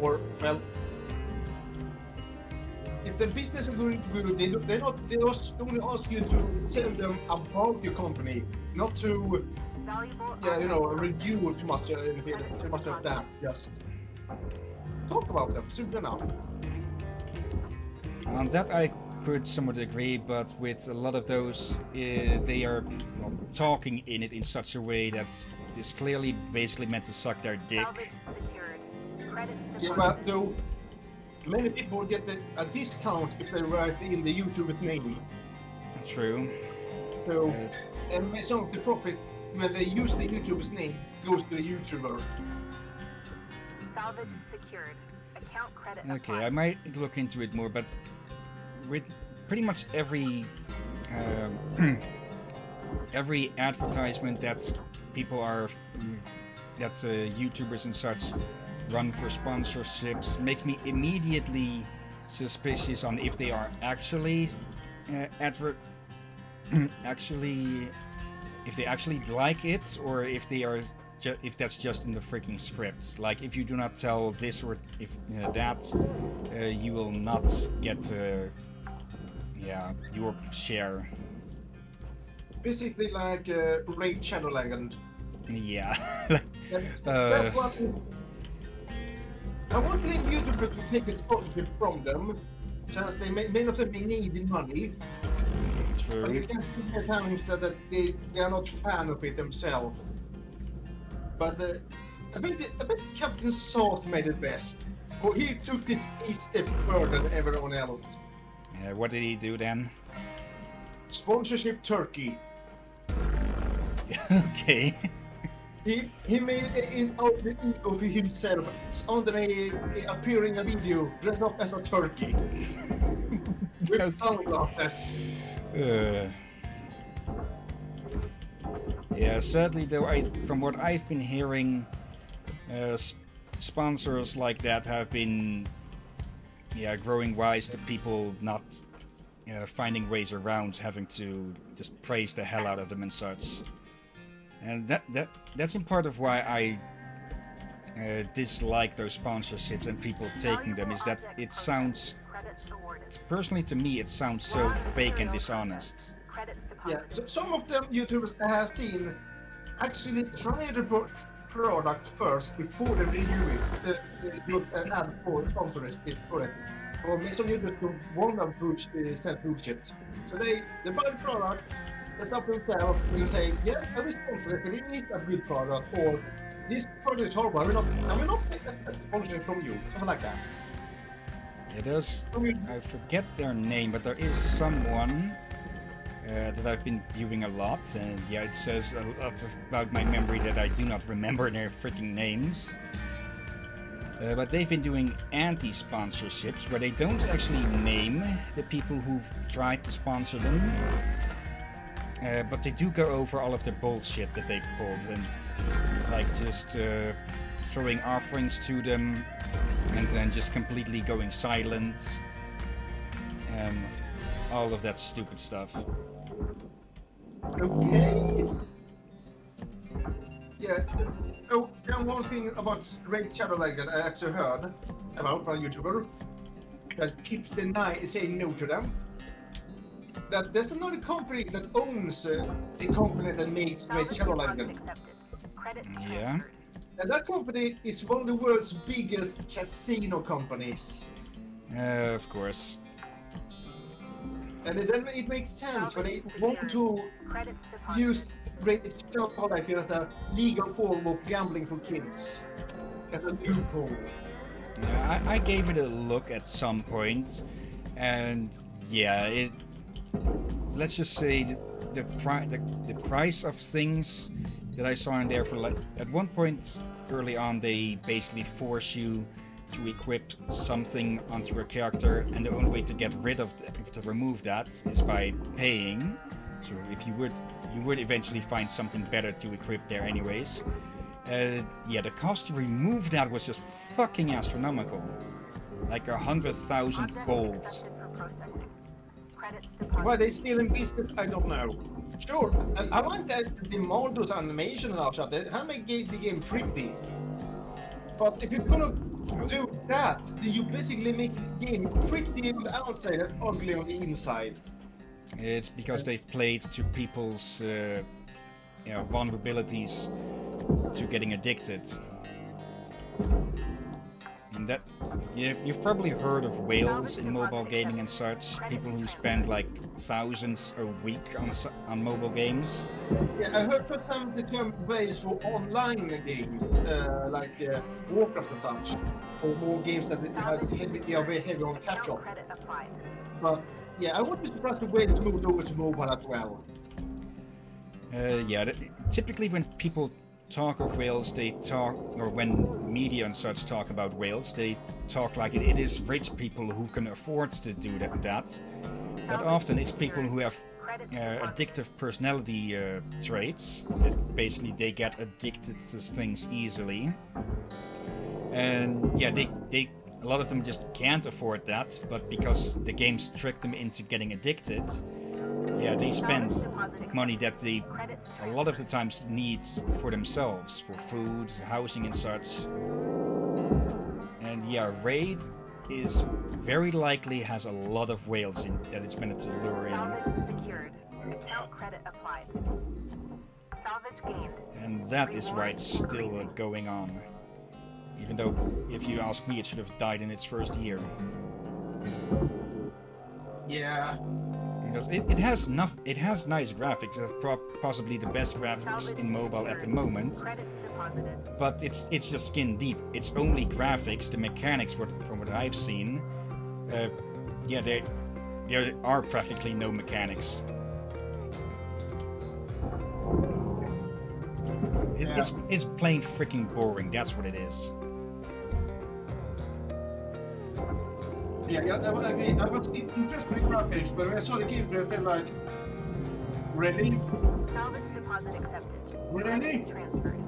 Or, well, if the business is going to good, they, don't- they not they just only ask you to tell them about your company, not to Valuable yeah you know archive review too much uh, anything, too much of that. Just talk about them. Simple enough. On that I could somewhat agree, but with a lot of those, uh, they are well, talking in it in such a way that is clearly basically meant to suck their dick. Salvage secured. Credits Yeah, but though many people get the, a discount if they write in the YouTuber's name. True. So Uh, and some of the profit when they use the YouTuber's name goes to the YouTuber. Salvage secured. Account credit Okay, applied. I might look into it more, but with pretty much every um, every advertisement that people are mm, that uh, YouTubers and such run for sponsorships make me immediately suspicious on if they are actually uh, advert actually if they actually like it or if they are if that's just in the freaking script like if you do not tell this or if uh, that uh, you will not get uh, yeah your share Basically like uh, Raid Shadow Legends. Yeah Uh. I want to leave YouTubers to take a sponsorship from them, since they may, may not have been needing money. But you can see at times that, that they, they are not fan of it themselves. But uh, I bet I bet Captain Salt made it best. For he took this a step further than everyone else. uh, what did he do then Sponsorship Turkey. okay He he made it in out the ego for himself. Andre appearing in a video dressed up as a turkey with sunglasses. Uh, yeah, certainly though, I, from what I've been hearing, uh, s- sponsors like that have been, yeah, growing wise to people not uh, finding ways around having to just praise the hell out of them and such. And that that that's in part of why I uh, dislike those sponsorships and people taking them is that it sounds personally to me it sounds so fake and dishonest. Yeah, so some of them YouTubers I have seen actually try the pro- product first before they review it. The, the, do an ad for sponsorship for it. Or some YouTubers don't want to push the send bullshit. So they, they buy the product, they stop themselves and say, yeah, I will sponsor it, is a good product, or this product is horrible, I will not, I will not take a sponsorship from you, something like that. Yeah, I forget their name, but there is someone uh, that I've been viewing a lot, and yeah, it says a lot about my memory that I do not remember their freaking names. Uh, but they've been doing anti-sponsorships where they don't actually name the people who tried to sponsor them, uh, but they do go over all of the bullshit that they've pulled and like just uh, throwing offerings to them and then just completely going silent and all of that stupid stuff. Okay. Yeah. Oh, and one thing about Raid Shadow Legends that I actually heard about from a YouTuber that keeps denying saying no to them. That there's another company that owns uh, the company that makes Raid Salvage Shadow Legends that. Yeah. And that company is one of the world's biggest casino companies. Uh, of course. And it, then it makes sense when they want to Credits deposited. use Raid Shadow Legends as a legal form of gambling for kids. As a loophole. Yeah, I, I gave it a look at some point, and yeah, it. Let's just say the the, pri- the the price of things that I saw in there for like at one point early on they basically force you to equip something onto a character, and the only way to get rid of th- to remove that is by paying. So if you would you would eventually find something better to equip there anyways. Uh, yeah, the cost to remove that was just fucking astronomical. Like a hundred thousand gold. Accepted for. Credits Why deposited. they still in business, I don't know. Sure, and I want that the models animation and all that. They have made the game pretty. But if you're gonna do that, then you basically make the game pretty on the outside and ugly on the inside. It's because they've played to people's uh, you know, vulnerabilities to getting addicted. And that, yeah, you've probably heard of whales in mobile gaming and such. People who spend like thousands a week on on mobile games. Yeah, I heard first time the term ways for online games, uh, like uh, Warcraft and such, or more games that have heavy, they are very heavy on catch-up. But yeah, I would be surprised if whales moved over to mobile as well. Uh, yeah, typically when people talk of whales, they talk, or when media and such talk about whales, they talk like it, it is rich people who can afford to do that. that. But often it's people who have uh, addictive personality uh, traits. That basically they get addicted to things easily. And yeah, they, they a lot of them just can't afford that, but because the games trick them into getting addicted, yeah, they spend money that they a lot of the times need for themselves, for food, housing, and such. And yeah, Raid is very likely has a lot of whales in that it's meant to lure in. Salvage secured. Account credit applied. Salvage gained. And that is why it's still uh, going on. Even though, if you ask me, it should have died in its first year. Yeah, Because it, it has enough, it has nice graphics, possibly the best graphics in mobile at the moment. But it's it's just skin deep. It's only graphics. The mechanics, what, from what I've seen, uh, yeah, there there are practically no mechanics. It, Yeah. It's it's plain freaking boring. That's what it is. Yeah, yeah, I, I agree. I was in- impressed with the graphics, but when I saw the gameplay, I felt like, really? Salvage deposit accepted. Really? Transferred.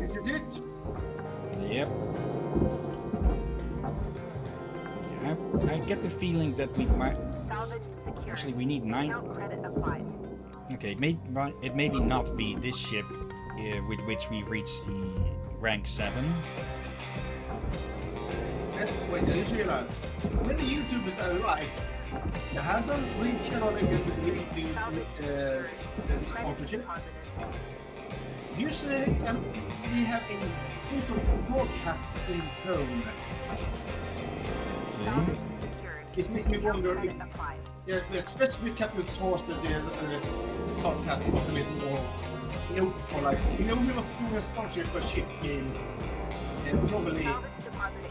This is it? Yep. Yeah, I, I get the feeling that we might. Actually, we need nine. Account credit applied. Okay, it may it maybe not be this ship uh, with which we reach the rank seven. Wait, I just realized, when the YouTubers are right, reached out again with the, Salvage uh, the Credit sponsorship. Usually, um, we have a sort of in tone. Salvage secured. This makes me wonder if-. Yeah, especially Captain Tours that the uh, podcast was a bit more, you know, for like, you know, we were doing a sponsorship for ship game, and probably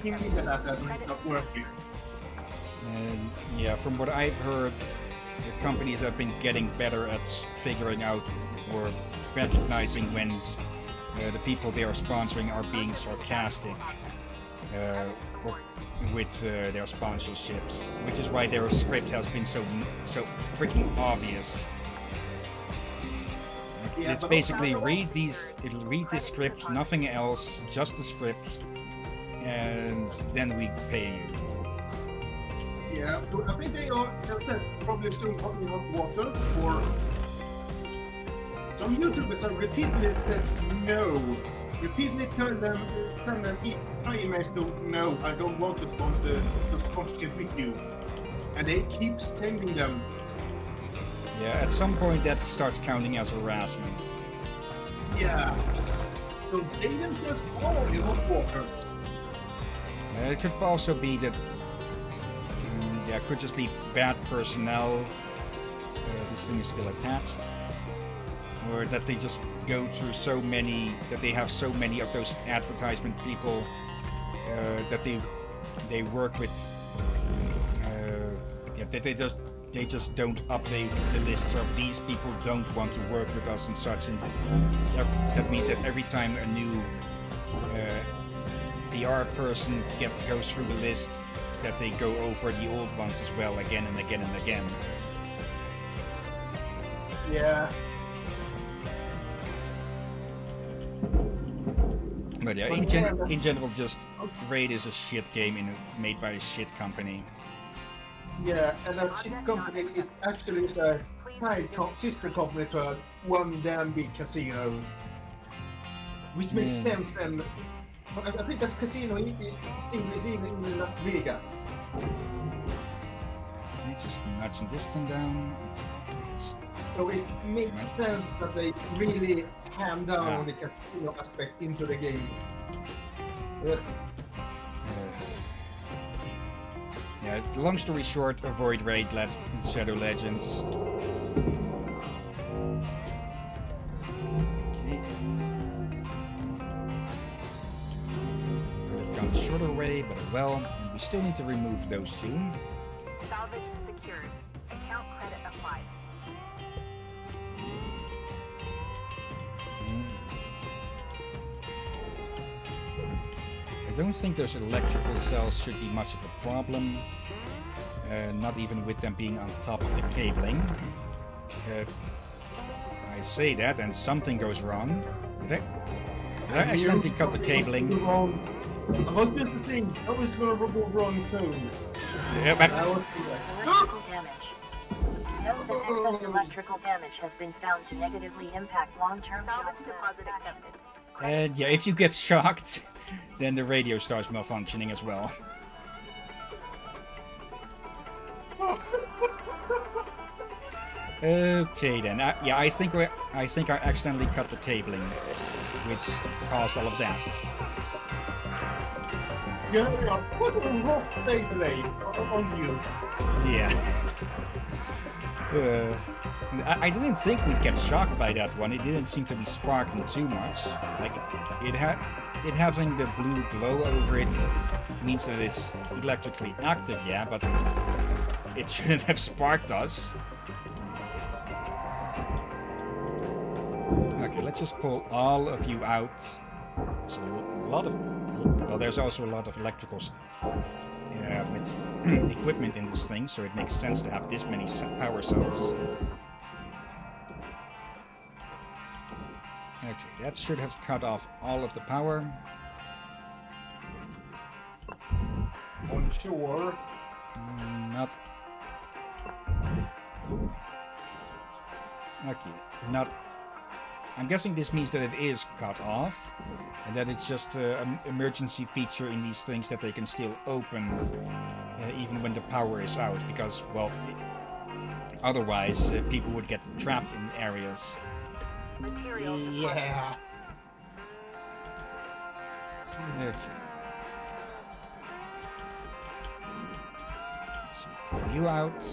thinking accepted. that that is not working. And yeah, from what I've heard, the companies have been getting better at figuring out or recognizing when uh, the people they are sponsoring are being sarcastic uh, or with uh, their sponsorships, which is why their script has been so so freaking obvious. Yeah, it's basically read these, it'll read the script, nothing else, just the script, and then we pay you. Yeah, so I think they are probably still talking about water or some YouTubers have repeatedly said no. Repeatedly tell them tell them emails to no, I don't want to sponsor the sponsorship with you. And they keep sending them. Yeah, at some point that starts counting as harassment. Yeah. So they themselves are in hot water. Uh, it could also be that, mm, yeah, it could just be bad personnel. Uh, this thing is still attached, or that they just go through so many that they have so many of those advertisement people uh, that they they work with. Uh, yeah, that they just they just don't update the lists of these people don't want to work with us and such, and that, that means that every time a new uh, PR person get goes through the list that they go over the old ones as well again and again and again. Yeah. But yeah, in, gen- in general, just Raid is a shit game in a, made by a shit company. Yeah, and that shit company is actually a side co- sister company to a one damn big casino. Which makes Yeah. sense then. I I think that's casino in, in, in, in Las Vegas. Can you just nudging this thing down? So it makes sense that they really ham down Ah. on the casino aspect into the game. Yeah. yeah, long story short, avoid Raid Le- Shadow Legends. Could have gone the shorter way, but well, and we still need to remove those two. Salvage secured. Account credit applied. I don't think those electrical cells should be much of a problem. Uh, not even with them being on top of the cabling. Uh, I say that and something goes wrong. Did I, did I accidentally cut the cabling? Wrong. I was just thinking, I was gonna go wrong soon. Yeah, but I was Electrical damage. Note that excess electrical damage has been found to negatively impact long-term deposit accepted. and yeah, if you get shocked, then the radio starts malfunctioning as well. Okay then. Uh, yeah, I think we, I think I accidentally cut the cabling, which caused all of that. Yeah, yeah. What a rough day today on you. Yeah. Uh, I, I didn't think we'd get shocked by that one. It didn't seem to be sparking too much. Like it had, it having the blue glow over it means that it's electrically active, yeah, but it shouldn't have sparked us. Okay, let's just pull all of you out. There's a lot of... Well, there's also a lot of electrical uh, mat- equipment in this thing, so it makes sense to have this many power cells. Okay, that should have cut off all of the power. On shore. Mm, Not. Okay, not. I'm guessing this means that it is cut off, and that it's just uh, an emergency feature in these things that they can still open uh, even when the power is out, because, well, i- otherwise uh, people would get trapped in areas. Materials. Yeah. Okay. Let's see, pull you out.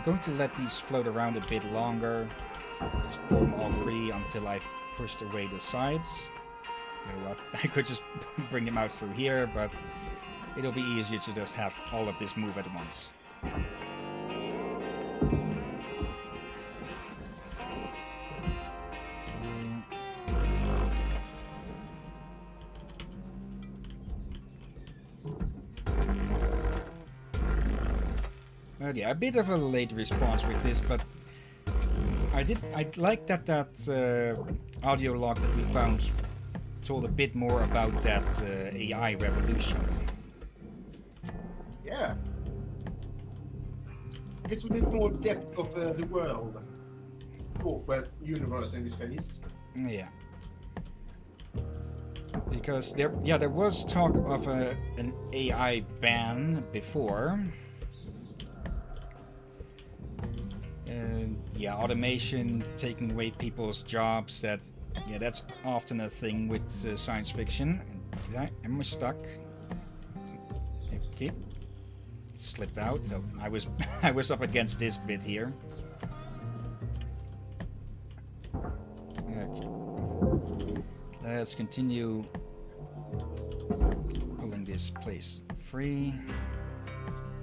I'm going to let these float around a bit longer. Just pull them all free until I've pushed away the sides. I could just bring them out through here, but it'll be easier to just have all of this move at once. Well, yeah, a bit of a late response with this, but I did. I like that that uh, audio log that we found told a bit more about that uh, AI revolution. Yeah. It's a bit more depth of uh, the world. Or, well, universe in this case. Yeah. Because there, yeah, there was talk of a, an AI ban before. And yeah, automation taking away people's jobs. That, yeah, that's often a thing with uh, science fiction. Did I, am I stuck? Okay. Slipped out. So I was, I was up against this bit here. Okay. Let's continue pulling this place free.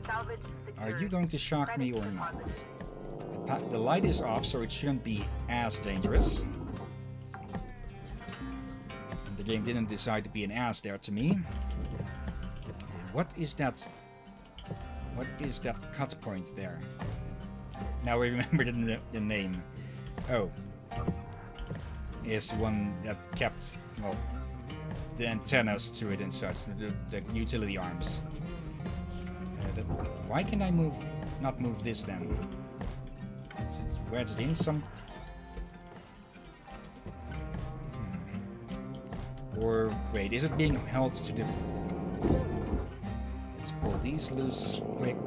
Salvage Are you going to shock me or not? The, light is off, so it shouldn't be as dangerous. The game didn't decide to be an ass there to me. What is that? What is that cut point there? Now I remember the, the name. Oh. Is the one that kept, well, the antennas to it and such, the, the utility arms. Uh, that, why can I move, not move this then? Is it wedged in some? Hmm. Or wait, is it being held to the? Let's pull these loose quick.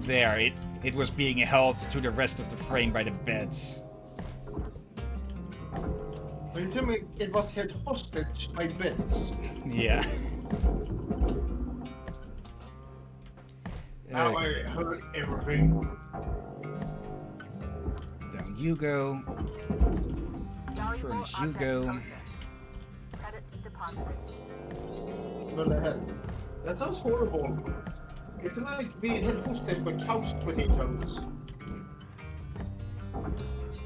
There, it it was being held to the rest of the frame by the beds. So you tell me it was held hostage by bets. Yeah. Now I heard everything. down you go. Valuable Furnace you go. processed. Credits deposited. Well ahead. That sounds horrible. It's like being held hostage by couch potatoes.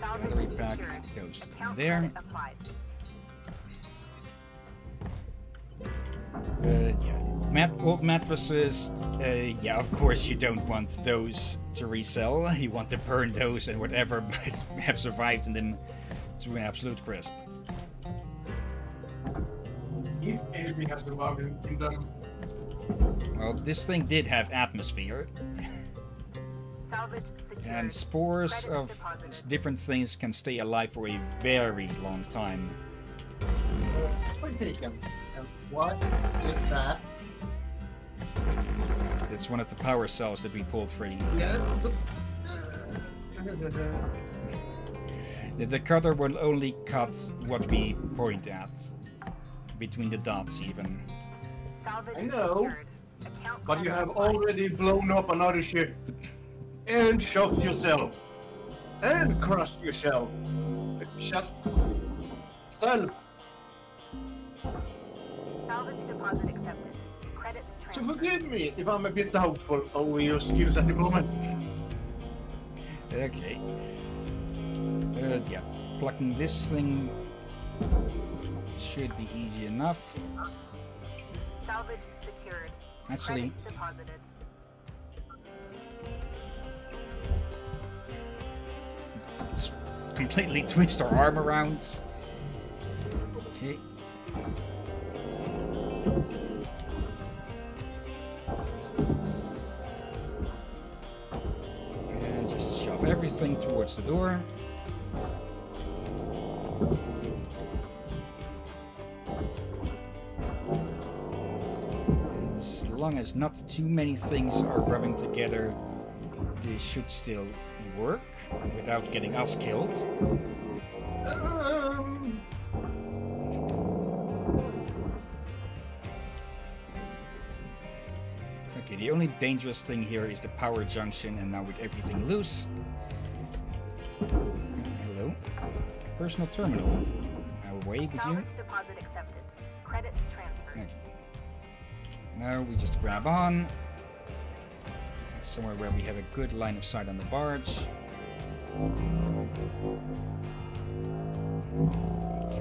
Salvage Battery pack secured. goes there. credit applied. Uh, yeah. Mat- old mattresses. Uh, yeah, of course you don't want those to resell. You want to burn those and whatever might have survived in them to an absolute crisp. If anything has survived in, in them. Well, this thing did have atmosphere, and spores of different things can stay alive for a very long time. Point taken. And what is that? It's one of the power cells that we pulled free. The, the cutter will only cut what we point at. Between the dots, even. Salvage I know, But you have already blown up another ship. And shot yourself. And crushed yourself. Shut. Self. Salvage deposit accepted. Credits So transferred. forgive me if I'm a bit doubtful over your skills at the moment. Okay. Uh, yeah, plucking this thing should be easy enough. Salvage secured. Actually, Credits deposited. completely twist our arm around. Okay. Shove everything towards the door. As long as not too many things are rubbing together, this should still work without getting us killed. Um, Okay, the only dangerous thing here is the power junction, and now with everything loose. Hello. Personal terminal. I'll wait with you. Deposit accepted. Credits transferred. Okay. Now we just grab on. Somewhere where we have a good line of sight on the barge. Come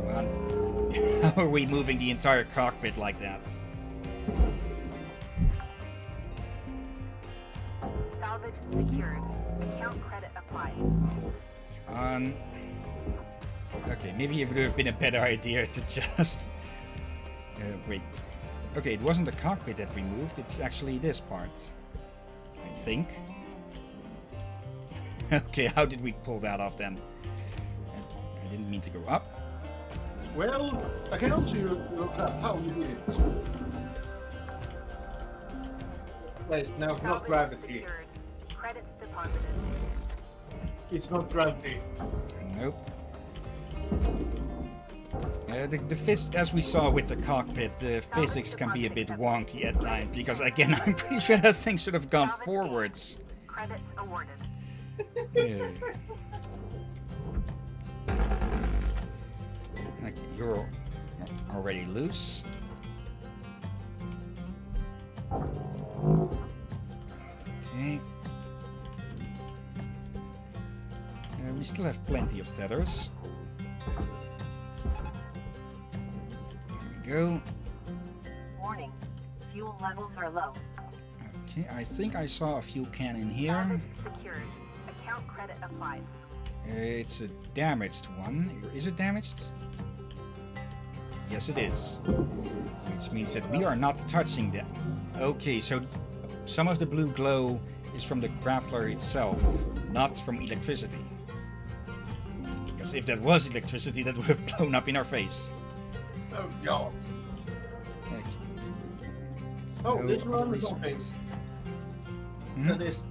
on. How are we moving the entire cockpit like that? Salvage secured. Account credit applied. Come on. Okay, maybe it would have been a better idea to just... Uh, wait. Okay, it wasn't the cockpit that we moved, it's actually this part. I think. okay, how did we pull that off then? I- I didn't mean to go up. well, I can also look up how you did it. Wait, no, not Salvage gravity. Secured. Credits deposited. It's not gravity. Nope. Uh, the, the phys- as we saw with the cockpit, the physics can be a bit wonky at times because again, I'm pretty sure that thing should have gone Salvage forwards. Credits awarded. Yeah. Okay, you're already loose. We still have plenty of tethers. There we go. Warning. Fuel levels are low. Okay, I think I saw a fuel can in here. Secured. Account credit applied. It's a damaged one. Is it damaged? Yes, it is. Which means that we are not touching them. Okay, so some of the blue glow is from the grappler itself, not from electricity. Because if that was electricity, that would have blown up in our face. Oh god. Okay. Oh, No this other one is something. resources. Hmm? That is.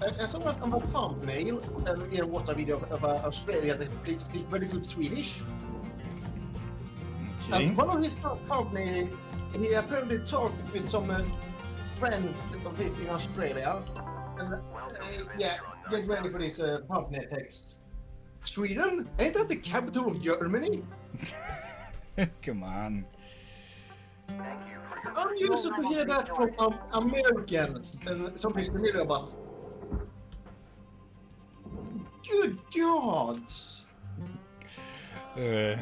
I I saw it on a thumbnail and you watched a video of, of uh, Australia that speak speak very good Swedish. Okay. And one of his thumb- thumbnail, he apparently talked with some uh, friends of his in Australia. And uh, yeah, get ready for this uh, thumbnail text. Sweden? Ain't that the capital of Germany? Come on. Thank you I'm used to hear that from um, Americans and some familiar about. Good gods! Uh,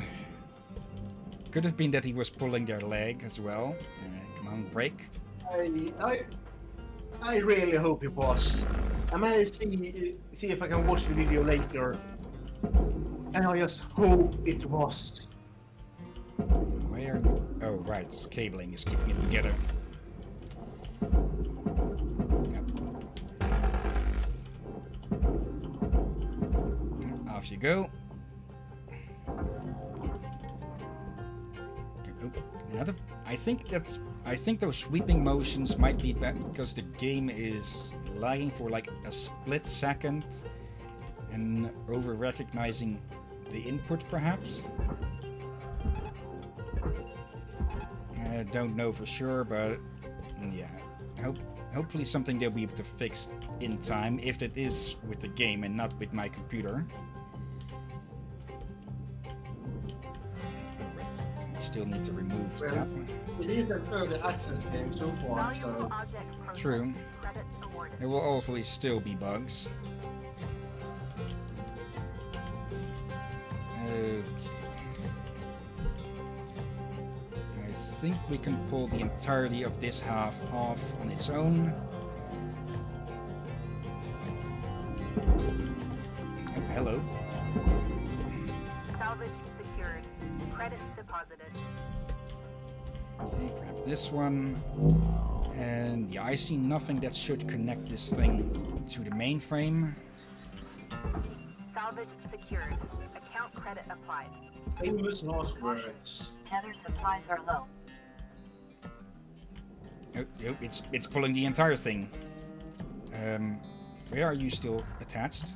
could have been that he was pulling their leg as well. Uh, come on, break. I, I, I really hope it was. I may see see if I can watch the video later. And I just hope it was. Where? Oh, right. Cabling is keeping it together. Yep. Off you go. Another. I think that's. I think those sweeping motions might be bad because the game is lagging for like a split second and over recognizing the input, perhaps. I don't know for sure, but mm, yeah. Hope, hopefully something they'll be able to fix in time, if it is with the game and not with my computer. We still need to remove that one. It is an early access game so far, so. True. There will always still be bugs. Okay. I think we can pull the entirety of this half off on its own. Oh, hello. Salvage secured. Credits deposited. Okay, grab this one. And yeah, I see nothing that should connect this thing to the mainframe. Salvage secured. Account credit applied. Famous last words. Tether supplies are low. Oh, oh, it's it's pulling the entire thing. Um, where are you still attached?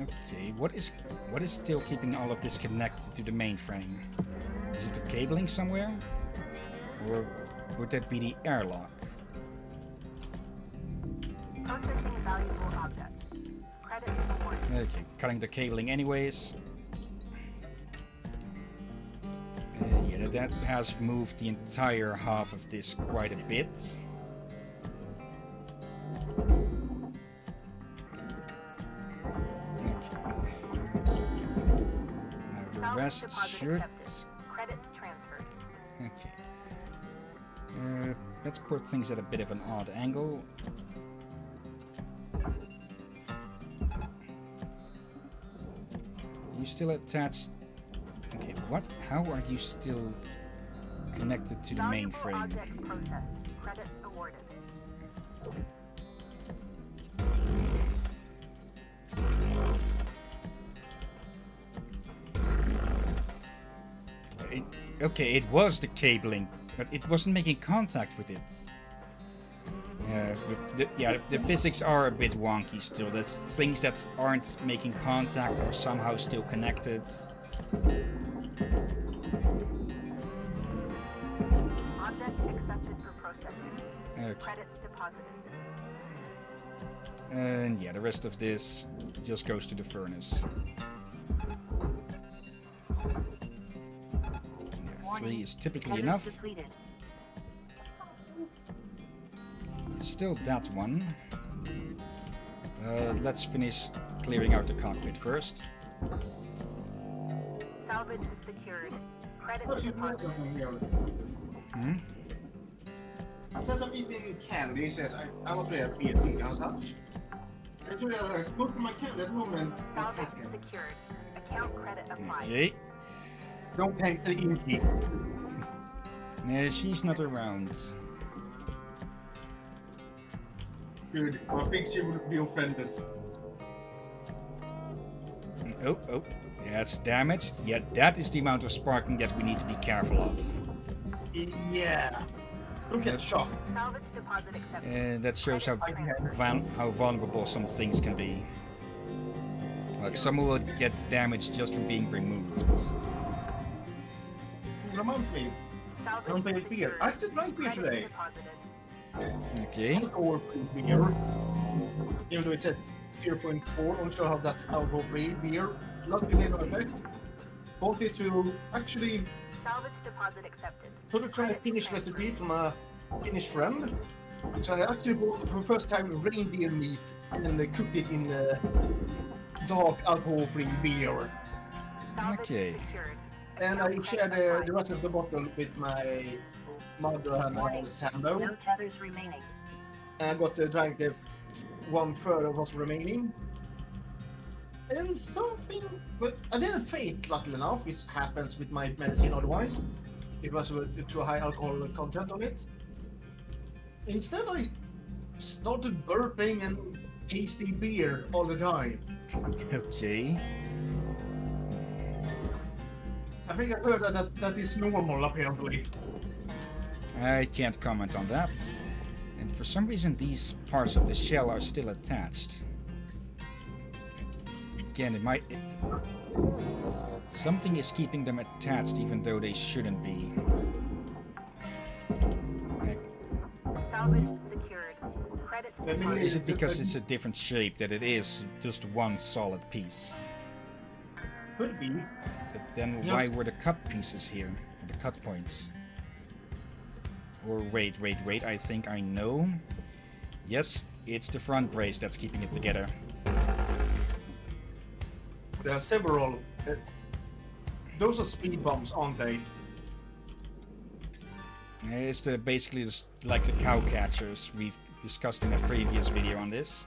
Okay, what is what is still keeping all of this connected to the mainframe? Is it the cabling somewhere? Or would that be the airlock? Valuable object. Credit. Okay, cutting the cabling anyways. Uh, yeah, that has moved the entire half of this quite a bit. Okay. Now the rest should... Okay. Uh, let's put things at a bit of an odd angle. Are You still attached? Okay, what? How are you still connected to the mainframe? object processed. Credits awarded. It, okay, it was the cabling, but it wasn't making contact with it. Yeah, but the, yeah, the, the physics are a bit wonky still. There's things that aren't making contact are somehow still connected. Object accepted for processing. Okay. And yeah, the rest of this just goes to the furnace. Three is typically enough. Still that one. Uh, let's finish clearing out the concrete first. Salvage secured. Credits What you deposited. doing here? Hmm? Han says I'm eating candy. He says I, I was ready to eat eating as such. I told you I was put my candy at home and Salvage secured. Account credit applied. Okay. Don't take the inky. No, she's not around. Good. I think she would be offended. Oh, oh. That's damaged. Yeah, that is the amount of sparking that we need to be careful of. Yeah. Don't get shocked. Salvage. And eh, that shows how, how vulnerable some things can be. Like, some will get damaged just from being removed. Remind me. Don't play beer. secured. I actually drank beer today. Okay. Alcohol-free beer. Even though it said 0.4, I'm sure how that's alcohol-free beer. Luckily, no effect. Bought it to actually Salvage deposit accepted. sort of try a Credits Finnish recipe from a Finnish friend. So I actually bought for the first time reindeer meat and then they cooked it in uh, dark alcohol-free beer. Salvage Okay. Secured. And I Account shared credit uh, applied. the rest of the bottle with my mother and Warning. uh, Sambo. No tethers remaining. and I got to drink the one third of what's remaining. And something, but I didn't faint, luckily enough, which happens with my medicine otherwise. It was with too high alcohol content on it. Instead, I started burping and tasting beer all the time. Okay. I think I heard that that, that is normal, apparently. I can't comment on that. And for some reason, these parts of the shell are still attached. Again, it might. It, something is keeping them attached, even though they shouldn't be. Like, Salvage secured. Credits Let me- Or deposited. is it because it's a different shape that it is just one solid piece? Could be. But then Yeah. why were the cut pieces here? The cut points? Or wait, wait, wait, I think I know. Yes, it's the front brace that's keeping it together. There are several. Uh, those are speed bumps, aren't they? It's the, basically just like the cow catchers we've discussed in a previous video on this.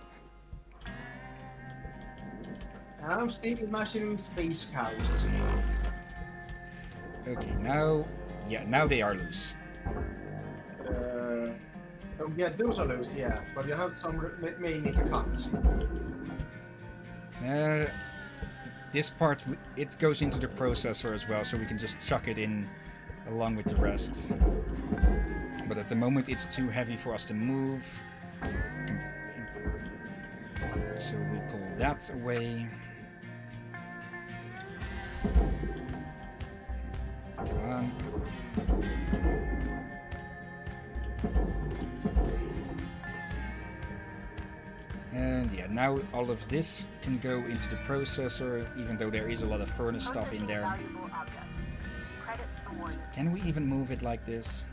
I'm still imagining space cows. Okay, now... Yeah, now they are loose. Uh, oh yeah, those are loose, yeah. But you have some may- may need to cut. Uh, this part, it goes into the processor as well, so we can just chuck it in along with the rest. But at the moment, it's too heavy for us to move. So we pull that away. And yeah, now all of this can go into the processor, even though there is a lot of furnace stuff in there. Can we even move it like this?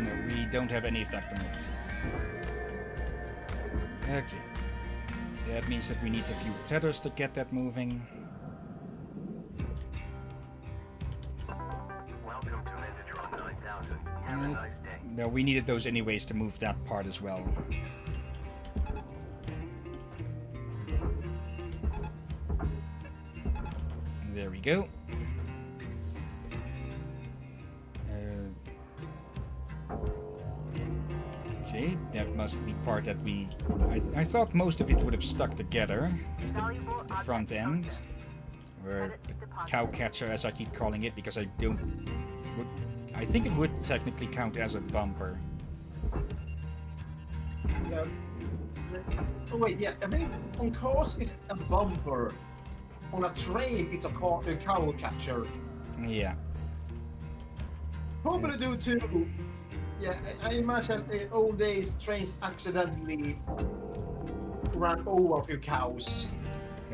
No, we don't have any effect on it. Okay. That means that we need a few tethers to get that moving. Welcome to Metatron 9000. Have a nice day. No, we needed those anyways to move that part as well. There we go. Must be part that we... I, I thought most of it would have stuck together. The, the front end. Or the cow catcher, as I keep calling it, because I don't... Would, I think it would technically count as a bumper. Yeah. Oh wait, yeah. I mean, on cars it's a bumper. On a train, it's a, car, a cow catcher. Yeah. Probably due to, yeah, I, I imagine in old days trains accidentally ran over a few cows.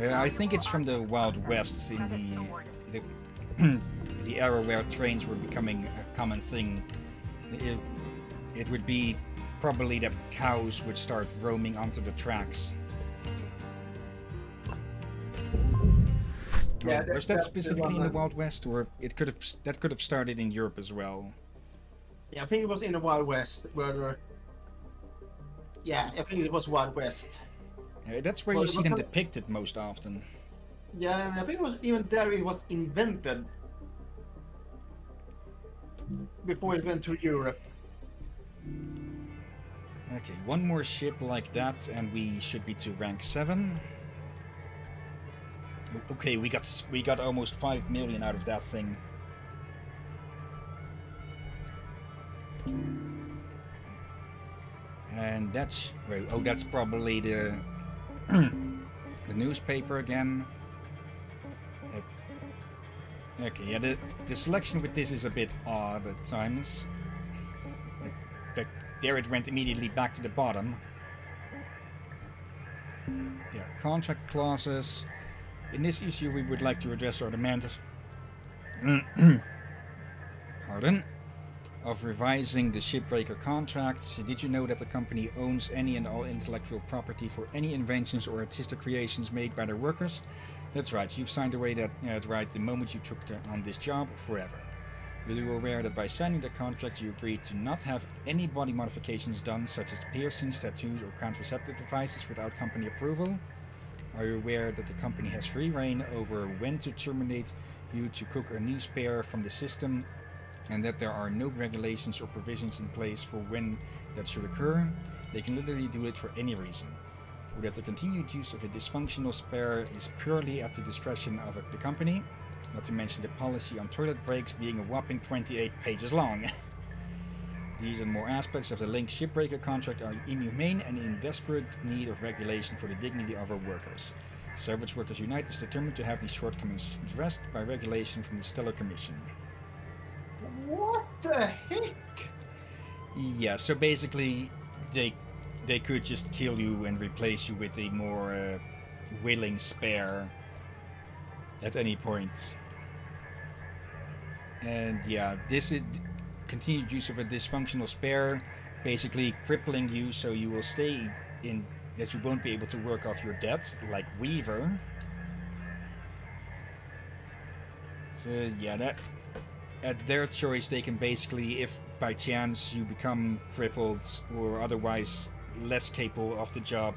Uh, I think it's from the Wild West in the the, the era where trains were becoming a common thing. It, it would be probably that cows would start roaming onto the tracks. Yeah, Well, that- was that that's the specifically in the Wild West, or it could have that could have started in Europe as well? Yeah, I think it was in the Wild West where. uh, Yeah, I think it was Wild West. Uh, that's where Well, you see them depicted most often. Yeah, and I think it was even there it was invented before it went to Europe. Okay, one more ship like that, and we should be to rank seven. Okay, we got we got almost five million out of that thing. And that's wait, oh, that's probably the the newspaper again. Uh, Okay, yeah, the the selection with this is a bit odd at times. But there it went immediately back to the bottom. Yeah, contract clauses. In this issue, we would like to address our demand. Pardon? Of revising the shipbreaker contract. Did you know that the company owns any and all intellectual property for any inventions or artistic creations made by their workers? That's right, you've signed away that uh, right the moment you took the, on this job forever. Were you aware that by signing the contract you agreed to not have any body modifications done, such as piercings, tattoos, or contraceptive devices without company approval? Are you aware that the company has free reign over when to terminate you to cook a new spare from the system, and that there are no regulations or provisions in place for when that should occur? They can literally do it for any reason. Or that the continued use of a dysfunctional spare is purely at the discretion of the company, not to mention the policy on toilet breaks being a whopping 28 pages long. These and more aspects of the LYNX shipbreaker contract are inhumane and in desperate need of regulation for the dignity of our workers. Salvage Workers Unite is determined to have these shortcomings addressed by regulation from the Stellar Commission. What the heck? Yeah, so basically, they they could just kill you and replace you with a more uh, willing spare at any point. And yeah, this is continued use of a dysfunctional spare, basically crippling you so you will stay in that you won't be able to work off your debts, like Weaver. So yeah, that at their choice they can basically, if by chance you become crippled or otherwise less capable of the job,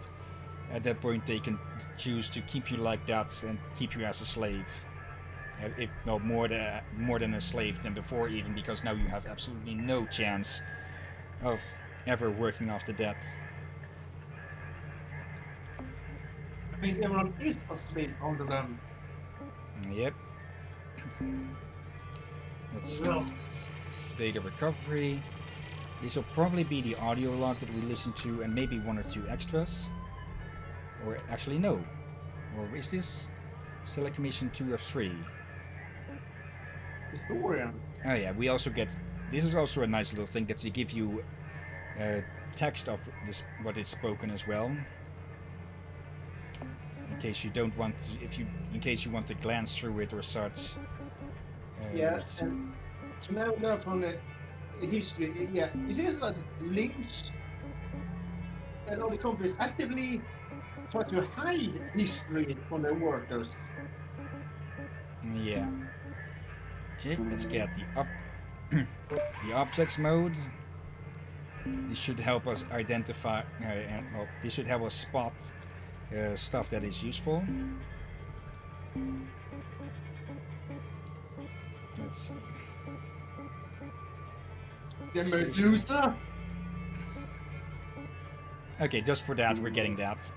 at that point they can choose to keep you like that and keep you as a slave. Uh, If no more than more than a slave than before, even because now you have absolutely no chance of ever working off the debt. I mean, everyone is a slave under them. Yep. Let's see. Data recovery. This will probably be the audio log that we listen to, and maybe one or two extras. Or actually, no. Or is this still a commission two of three? historian. Oh yeah, we also get. This is also a nice little thing that they give you uh, text of this what is spoken as well. In case you don't want, to, if you, in case you want to glance through it or such. Uh, Yeah, and so now we go from the history. Yeah, it says that LYNX and all the companies actively try to hide history from their workers. Yeah. Okay, let's get the up the objects mode. This should help us identify uh, and well, this should help us spot uh, stuff that is useful. The Medusa. Okay, just for that, we're getting that.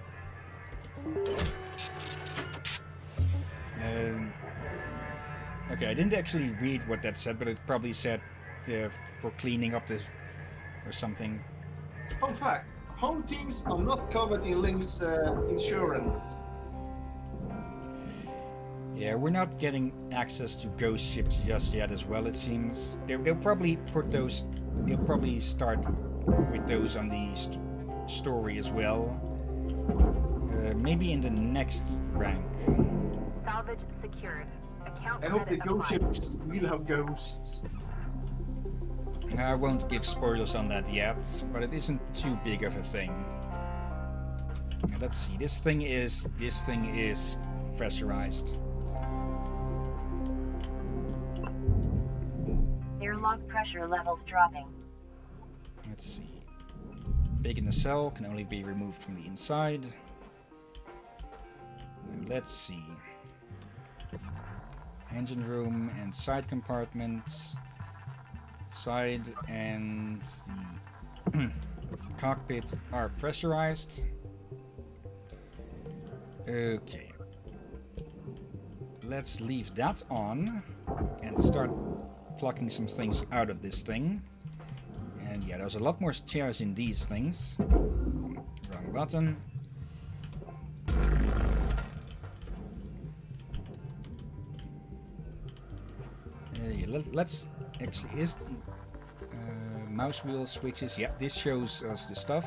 Um, okay, I didn't actually read what that said, but it probably said uh, for cleaning up this or something. Fun fact: hauntings are not covered in LYNX uh, insurance. Yeah, we're not getting access to ghost ships just yet as well, it seems. They, they'll probably put those, they'll probably start with those on the st- story as well. Uh, maybe in the next rank. Salvage secured. Account I hope the ghost applied. ships will have ghosts. I won't give spoilers on that yet, but it isn't too big of a thing. Now, let's see. This thing is this thing is pressurized. Airlock pressure levels dropping. Let's see. Big in the cell can only be removed from the inside. Let's see. Engine room and side compartments. Side and the cockpit are pressurized. Okay. Let's leave that on and start plucking some things out of this thing. And yeah, there's a lot more chairs in these things. Wrong button. Uh, yeah, let, let's actually is the uh, mouse wheel switches. Yeah, this shows us the stuff.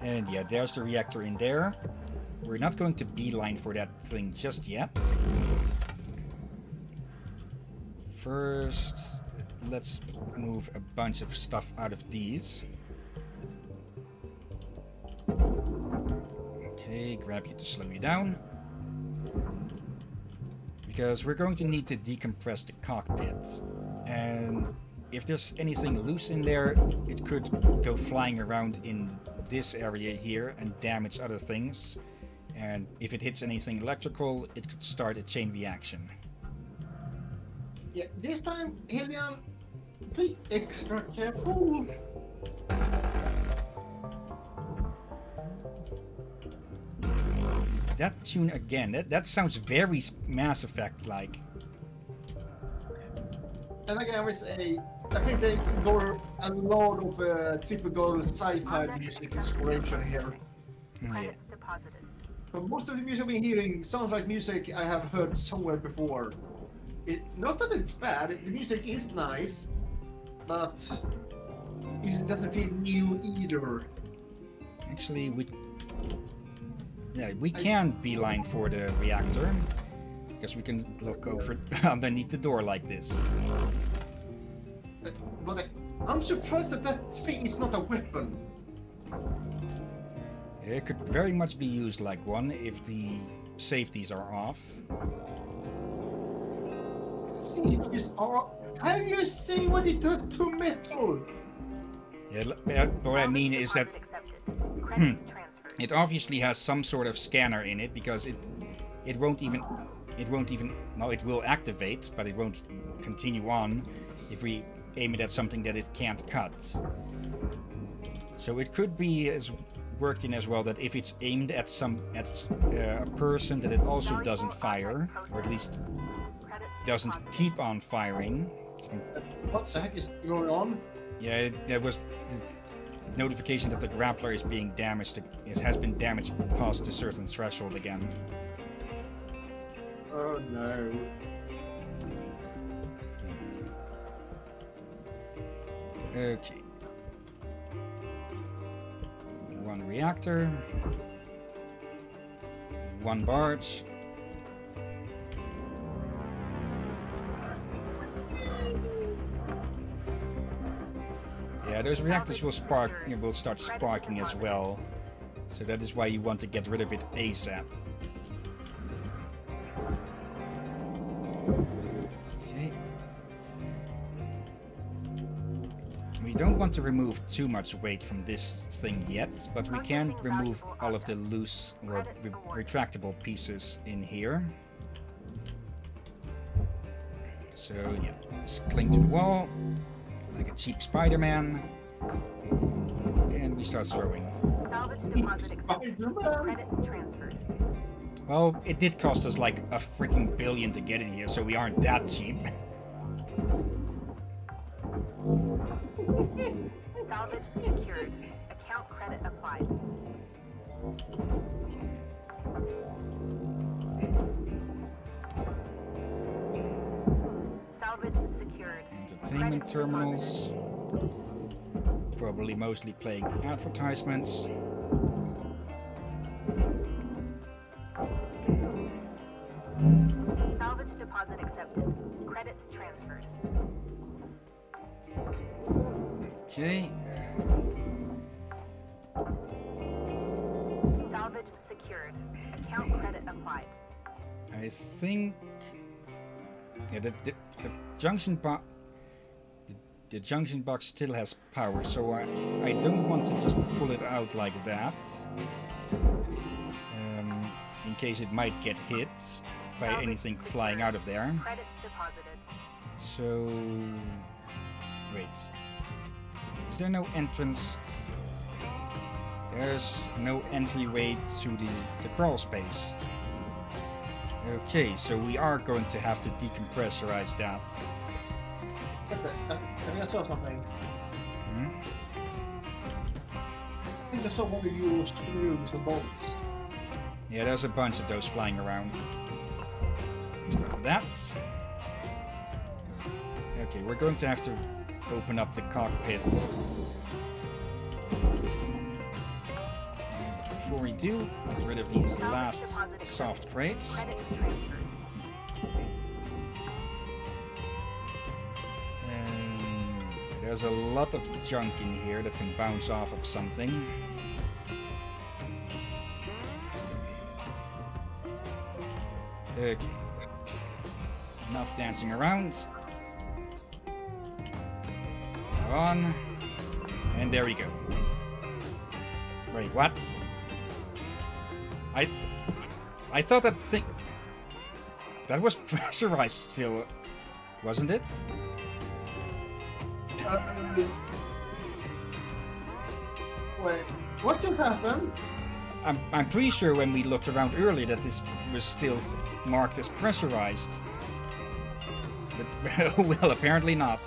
And yeah, there's the reactor in there. We're not going to beeline for that thing just yet. First, let's move a bunch of stuff out of these. Okay, grab you to slow you down. Because we're going to need to decompress the cockpit. And if there's anything loose in there, it could go flying around in this area here and damage other things. And if it hits anything electrical, it could start a chain reaction. Yeah, this time, Hillyan, be extra careful. That tune again, that, that sounds very Mass Effect like. And again, I would say, I think they go a lot of uh, typical sci-fi music inspiration here. Yeah. But most of the music we're hearing sounds like music I have heard somewhere before. It, not that it's bad, the music is nice, but it doesn't feel new either. Actually, we. Yeah, we can beeline for the reactor. because we can look over underneath the door like this. Uh, But I, I'm surprised that that thing is not a weapon. It could very much be used like one if the safeties are off. See if you are. Have you seen what it does to metal? Yeah, l- yeah, but what I mean is that Accepted. Credits transferred. it obviously has some sort of scanner in it because it it won't even it won't even no it will activate but it won't continue on if we aim it at something that it can't cut. So it could be as worked in as well that if it's aimed at some at uh, a person that it also doesn't fire or at least Credits doesn't keep on firing. What the heck is going on? Yeah, it, there was the notification that the grappler is being damaged. It has been damaged past a certain threshold again. Oh no. Okay. One reactor. One barge. Yeah, those reactors will spark. Will start sparking as well. So that is why you want to get rid of it ASAP. Okay. We don't want to remove too much weight from this thing yet, but we can remove all of the loose or re- retractable pieces in here. So yeah, just cling to the wall like a cheap Spider-Man, and we start throwing. Salvage deposit accepted. Credits transferred. Well, it did cost us like a freaking billion to get in here, so we aren't that cheap. Salvage secured. Account credit applied. Entertainment terminals. Probably mostly playing advertisements. Salvage deposit accepted. Credits transferred. Okay. Salvage secured. Account credit applied. I think. Yeah, the, the, the junction box. The, junction box still has power, so I, I don't want to just pull it out like that. Um, in case it might get hit by anything flying out of there. So. Wait. Is there no entrance? There's no entryway to the, the crawl space. Okay, so we are going to have to decompressorize that. Vänta, jag, jag think I saw something. Hmm? I think I saw one of you screws and bolts. Yeah, there's a bunch of those flying around. Let's grab that. Okay, we're going to have to open up the cockpit. Before we do, get rid of these last soft crates. There's a lot of junk in here that can bounce off of something. Okay. Enough dancing around. On. And there we go. Wait, what? I I thought that thing that was pressurized still, wasn't it? Wait, what just happened? I'm, I'm pretty sure when we looked around earlier that this was still marked as pressurized. But, well, apparently not.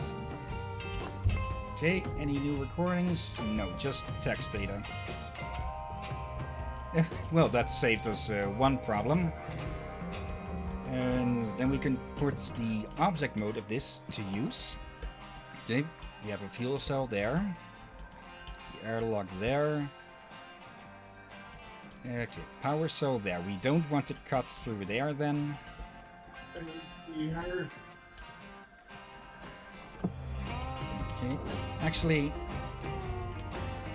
Okay, any new recordings? No, just text data. Well, that saved us uh, one problem. And then we can put the object mode of this to use. Okay, we have a fuel cell there. The airlock there. Okay, power cell there. We don't want it cut through there then. Okay. Actually,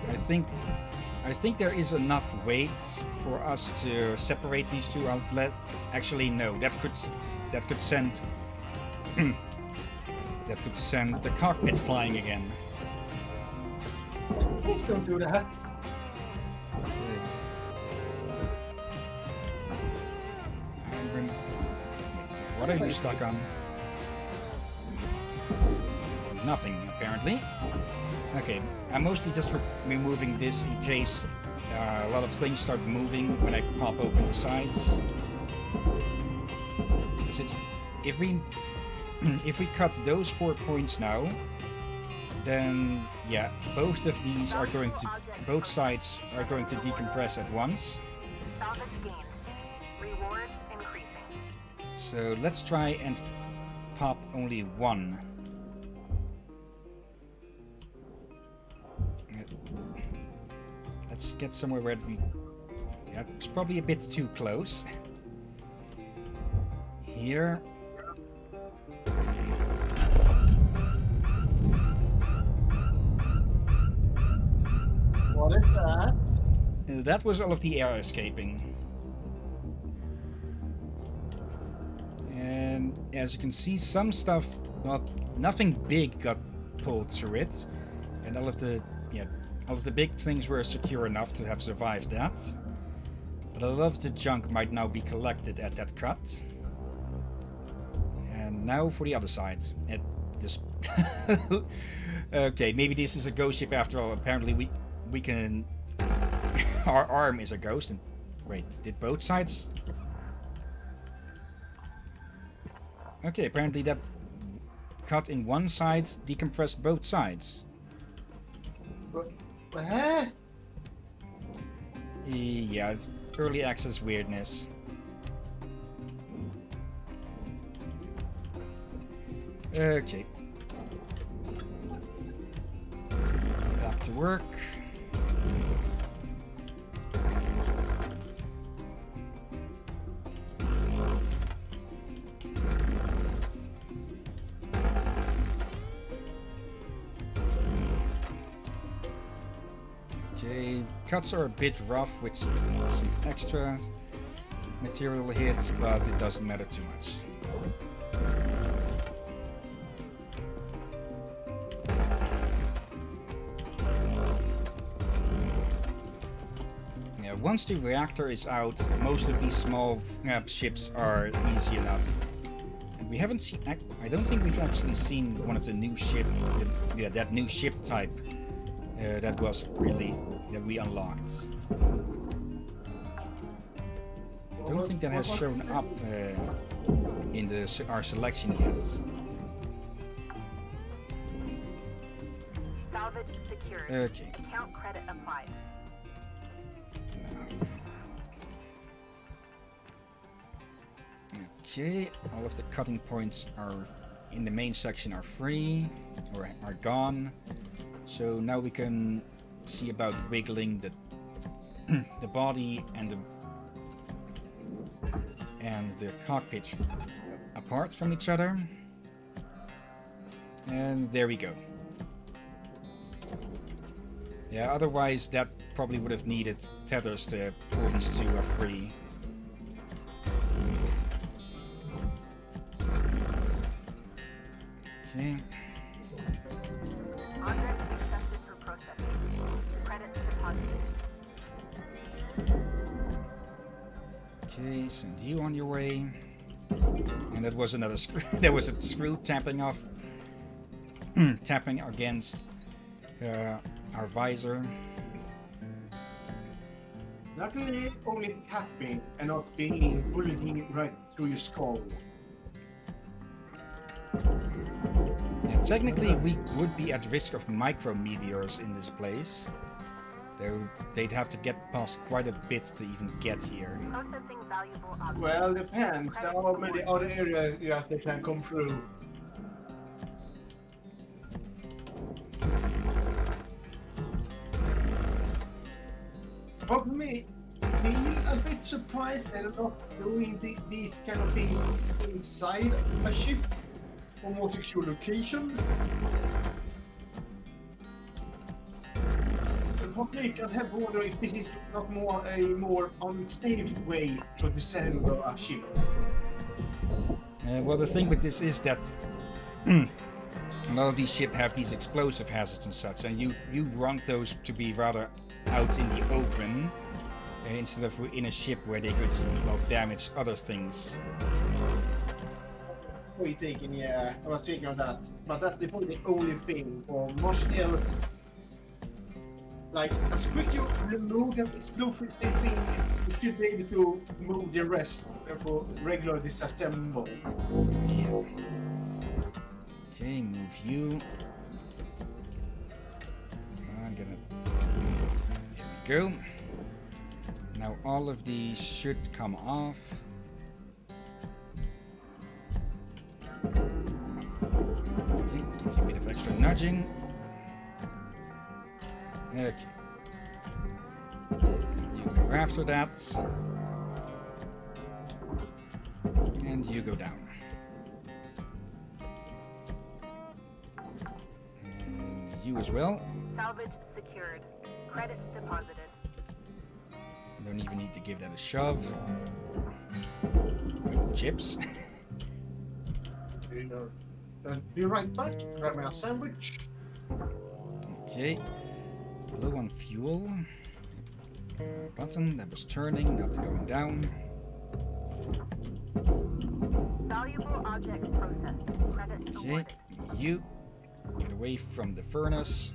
I think I think there is enough weight for us to separate these two. I'll. Actually, no. That could that could send that could send the cockpit flying again. Please don't do that. What are you stuck on? Nothing, apparently. Okay, I'm mostly just removing this in case uh, a lot of things start moving when I pop open the sides. Because it's if we Mm, if we cut those four points now, then yeah, both of these are going to both sides are going to decompress at once. So let's try and pop only one. Let's get somewhere where we. Yeah, it's probably a bit too close. Here. What is that? Uh, that was all of the air escaping. And as you can see, some stuff, well, nothing big got pulled through it. And all of the, yeah, all of the big things were secure enough to have survived that. But a lot of the junk might now be collected at that cut. And now for the other side. At this. okay, maybe this is a ghost ship after all. Apparently we we can. Our arm is a ghost. And wait, did both sides? Okay, apparently that cut in one side decompressed both sides. What? Huh? Yeah, early access weirdness. Okay. Back to work. Okay, cuts are a bit rough with some, extra material hits, but it doesn't matter too much. Once the reactor is out, most of these small uh, ships are easy enough. And we haven't seen. I don't think we've actually seen one of the new ship. the- yeah, that new ship type uh, that was really that we unlocked. I don't think that has shown up uh, in the our selection yet. Okay. Credit applied. Okay, all of the cutting points are in the main section are free or are gone. So now we can see about wiggling the the body and the and the cockpit apart from each other. And there we go. Yeah, otherwise that probably would have needed tethers to pull these two are free. Was another screw. there was a screw tapping off, tapping against uh, our visor. Luckily, only tapping and not being bulleting right through your skull. Technically, we would be at risk of micrometeors in this place. Though they'd have to get past quite a bit to even get here. Processing valuable. Well, depends. There are many other areas yes, they can come through. But me, me a bit surprised that they're not doing the, these kind of things inside a ship or more secure location. What us have wonder if this is not more a more unsafe way to disassemble a ship. Uh, well, the thing with this is that a lot of these ships have these explosive hazards and such, and you you want those to be rather out in the open uh, instead of in a ship where they could well damage other things. We taking, yeah, I was thinking of that, but that's the, only thing for much else. Like, as quick you remove that explosive thing, you should be able to move the rest for regular disassemble. Yeah. Okay, move you. I'm gonna. There we go. Now all of these should come off. Okay, give you a bit of extra nudging. Okay. You go after that. And you go down. And you as well. Salvage secured. Credits deposited. Don't even need to give that a shove. Chips. You know, uh, uh, be right back, grab me a sandwich. okay. Low on fuel. Button that was turning, not going down. Valuable objects processed. Credits Okay. You get away from the furnace.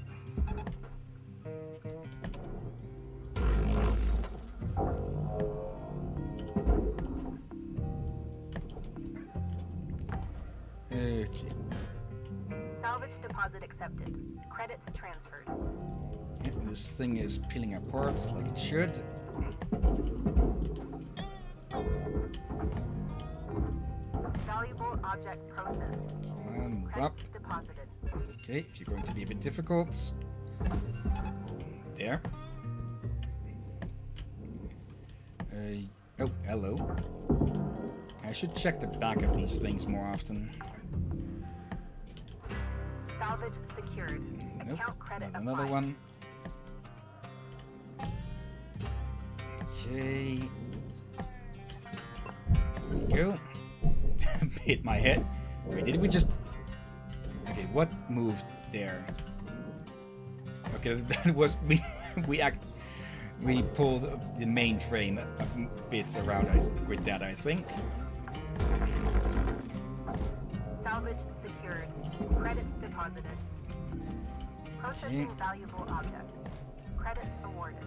Okay. Salvage deposit accepted. Credits transferred. This thing is peeling apart like it should. Valuable object processed. Come on, move up. deposited. Okay, if you're going to be a bit difficult. There. Uh, oh, hello. I should check the back of these things more often. Salvage secured. Nope, not another applied. one. Okay. There we go. Hit my head. Wait, did we just... Okay, what moved there? Okay, that was... We, we act... We pulled the main frame a bit around us with that, I think. Salvage secured. Credits deposited. Processing Okay. valuable objects. Credits awarded.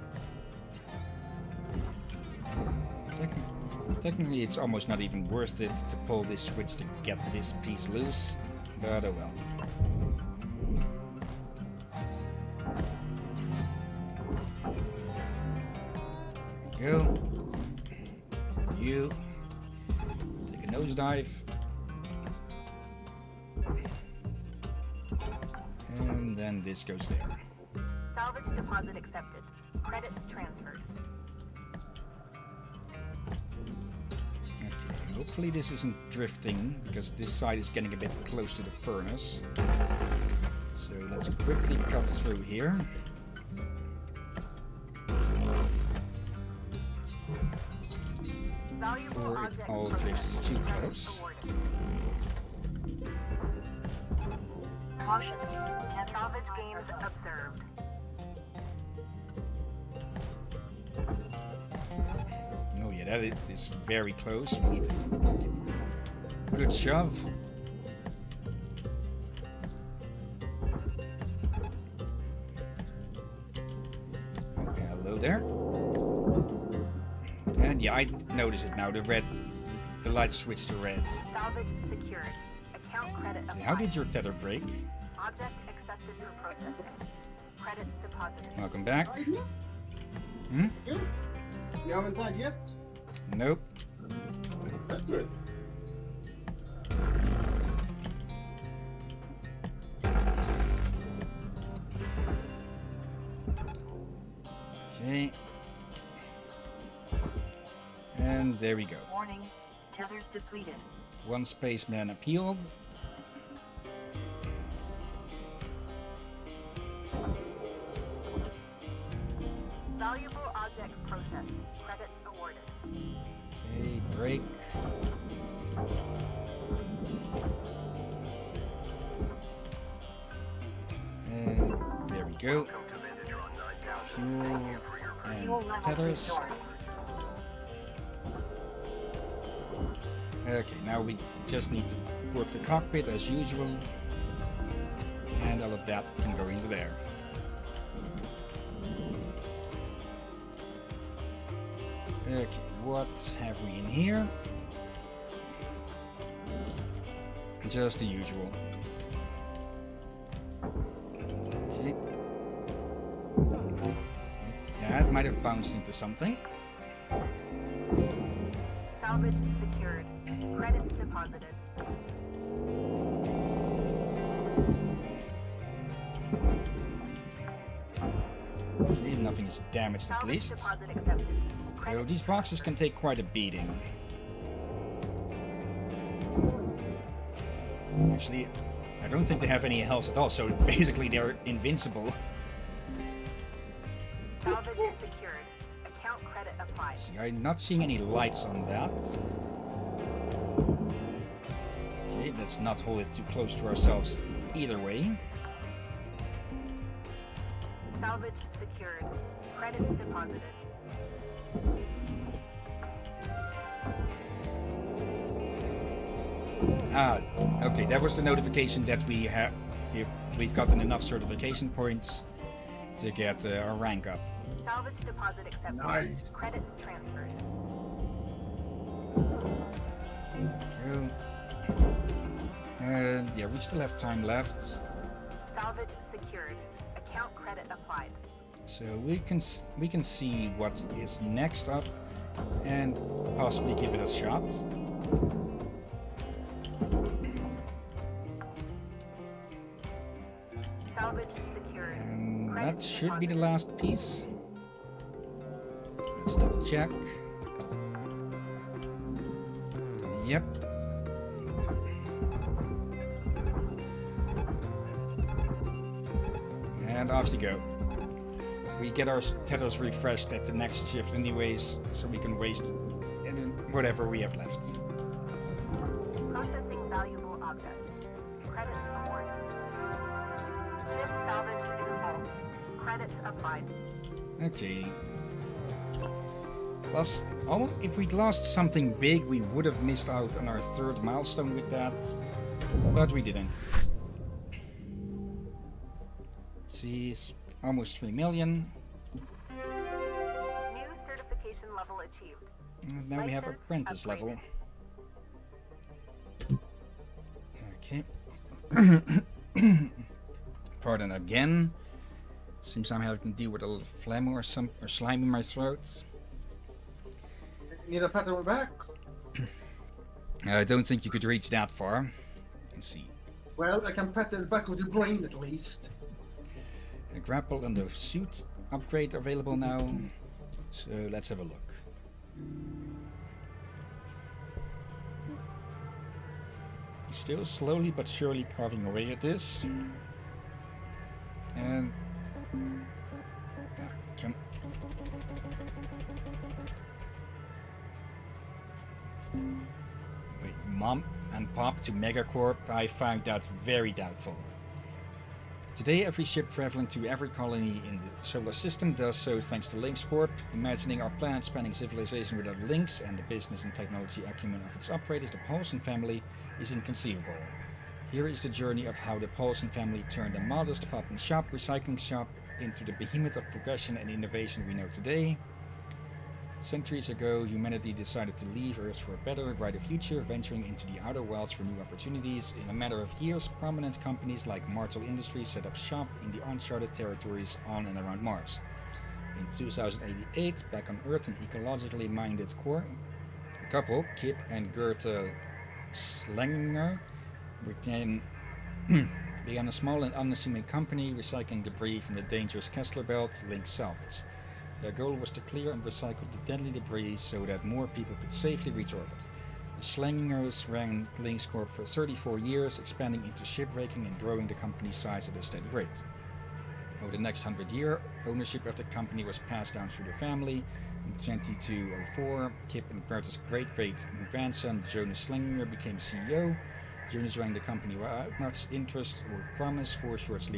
Techni- technically, it's almost not even worth it to pull this switch to get this piece loose, but oh well. Go. You take a nosedive. And then this goes there. Salvage deposit accepted. Credits transferred. Okay, hopefully this isn't drifting, because this side is getting a bit close to the furnace. So let's quickly cut through here. Valuable Before it all drifts too close. Caution. Salvage gains observed. That is, is very close. We need good shove. Okay, hello there. And yeah, I notice it now. The red, the light switched to red. Salvage secured. Account credit applied. how did your tether break? Object accepted for processing. Credits deposited. Welcome back. Hmm? You? You haven't died yet? Nope. That's good. Okay. And there we go. Warning, tethers depleted. One spaceman appealed. Valuable object processed. Okay, break. And there we go. Welcome to Vintatron 9000. Fuel Fuel and tethers. Okay, now we just need to work the cockpit as usual. And all of that can go into there. Okay, what have we in here? Just the usual. Okay. That might have bounced into something. Salvage secured. Credits deposited. Okay, nothing is damaged at least. Deposit accepted. So Credits these boxes can take quite a beating. Actually, I don't think they have any health at all, so basically they're invincible. Salvage secured. Account credit applied. See, I'm not seeing any lights on that. Okay, let's not hold it too close to ourselves either way. Salvage secured. Credits deposited. Ah, okay, that was the notification that we have. If we've gotten enough certification points to get uh, our rank up. Salvage deposit accepted. Nice. Credits transferred. Go. And yeah, we still have time left, Salvage secured. Account credit applied. So we can we can see what is next up, and possibly give it a shot. And that should be the last piece. Let's double check. Yep. And off you go. We get our tethers refreshed at the next shift anyways, so we can waste whatever we have left. Processing valuable object. Credits awarded. Ship salvage in full. Credits applied. Okay. Plus, oh, if we'd lost something big, we would have missed out on our third milestone with that. But we didn't. See, almost 3 million. New certification level achieved. And now we have License apprentice level. upgraded. Okay. Pardon again. Seems I'm having to deal with a little phlegm or some or slime in my throat. Need a pat on the back? I don't think you could reach that far. Let's see. Well, I can pat the back of the brain at least. A grapple and the suit upgrade available now. So let's have a look. Still slowly but surely carving away at this. And come. Wait, mom and pop to Megacorp? I find that very doubtful. Today, every ship traveling to every colony in the solar system does so thanks to Lynx Corp. Imagining our planet spanning civilization without Lynx and the business and technology acumen of its operators, the Paulson family, is inconceivable. Here is the journey of how the Paulson family turned a modest pot and shop recycling shop into the behemoth of progression and innovation we know today. Centuries ago, humanity decided to leave Earth for a better, brighter future, venturing into the outer worlds for new opportunities. In a matter of years, prominent companies like Martel Industries set up shop in the uncharted territories on and around Mars. In 2088, back on Earth, an ecologically minded core couple, Kip and Berta uh, Schlanger, began, began a small and unassuming company recycling debris from the dangerous Kessler Belt, Link Salvage. Their goal was to clear and recycle the deadly debris so that more people could safely reach orbit. The Slangers ran Lynx Corp for 34 years, expanding into shipbreaking and growing the company's size at a steady rate. Over the next hundred year, ownership of the company was passed down through the family. In 2204, Kip and Berta's great-great grandson Jonas Slanger became CEO. Jonas ran the company without much interest or promise. Four short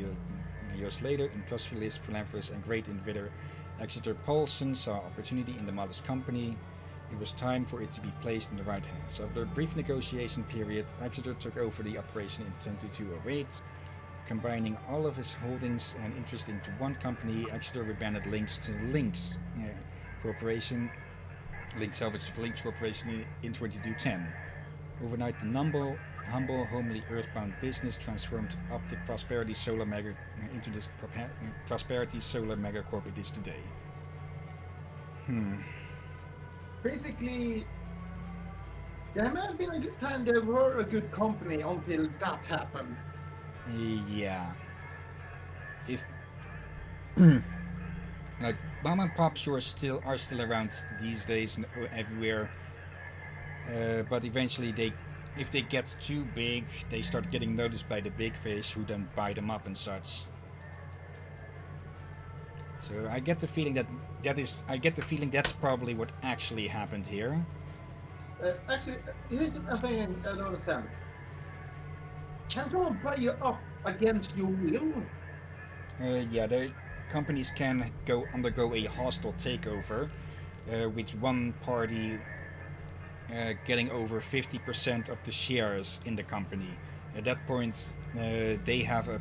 years later, industrialist, philanthropist, and great inventor Exeter Paulson saw opportunity in the modest company. It was time for it to be placed in the right hands. After a brief negotiation period, Exeter took over the operation in 2208. Combining all of his holdings and interest into one company, Exeter rebranded Lynx to Lynx uh, Corporation. Lynx salvaged Lynx Corporation in- in 2210. Overnight, the humble, humble, homely, earthbound business transformed up the Prosperity Solar Mega into the Prosperity Solar Mega Corp it is today. Hmm. Basically, there may have been a good time they were a good company until that happened. Uh, Yeah. If like mom and pop stores still are still around these days and everywhere, uh, but eventually they, if they get too big, they start getting noticed by the big fish who then buy them up and such. So I get the feeling that that is I get the feeling that's probably what actually happened here. Uh, actually, here's a thing I don't understand. Can someone buy you up against your will? Uh, yeah, the companies can go undergo a hostile takeover, uh, with one party uh, getting over 50% of the shares in the company. At that point, uh, they have a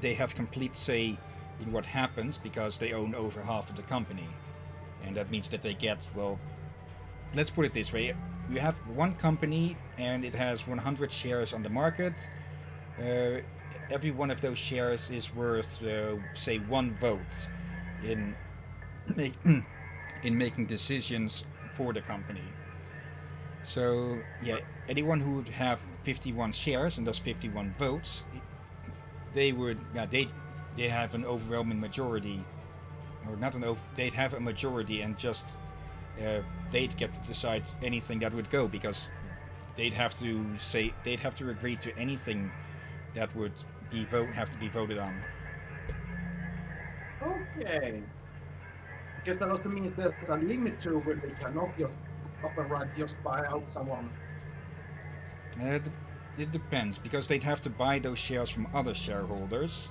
they have complete say in what happens because they own over half of the company, and that means that they get well. Let's put it this way: you have one company and it has 100 shares on the market. Uh, every one of those shares is worth, uh, say, one vote in make, in making decisions for the company. So yeah, anyone who would have 51 shares and thus 51 votes, they would yeah they they have an overwhelming majority, or not an over they'd have a majority and just uh, they'd get to decide anything that would go because they'd have to say they'd have to agree to anything that would be vote have to be voted on. Okay. Because that also means there's a limit to where they cannot just just buy out someone. Uh, it, it depends because they'd have to buy those shares from other shareholders,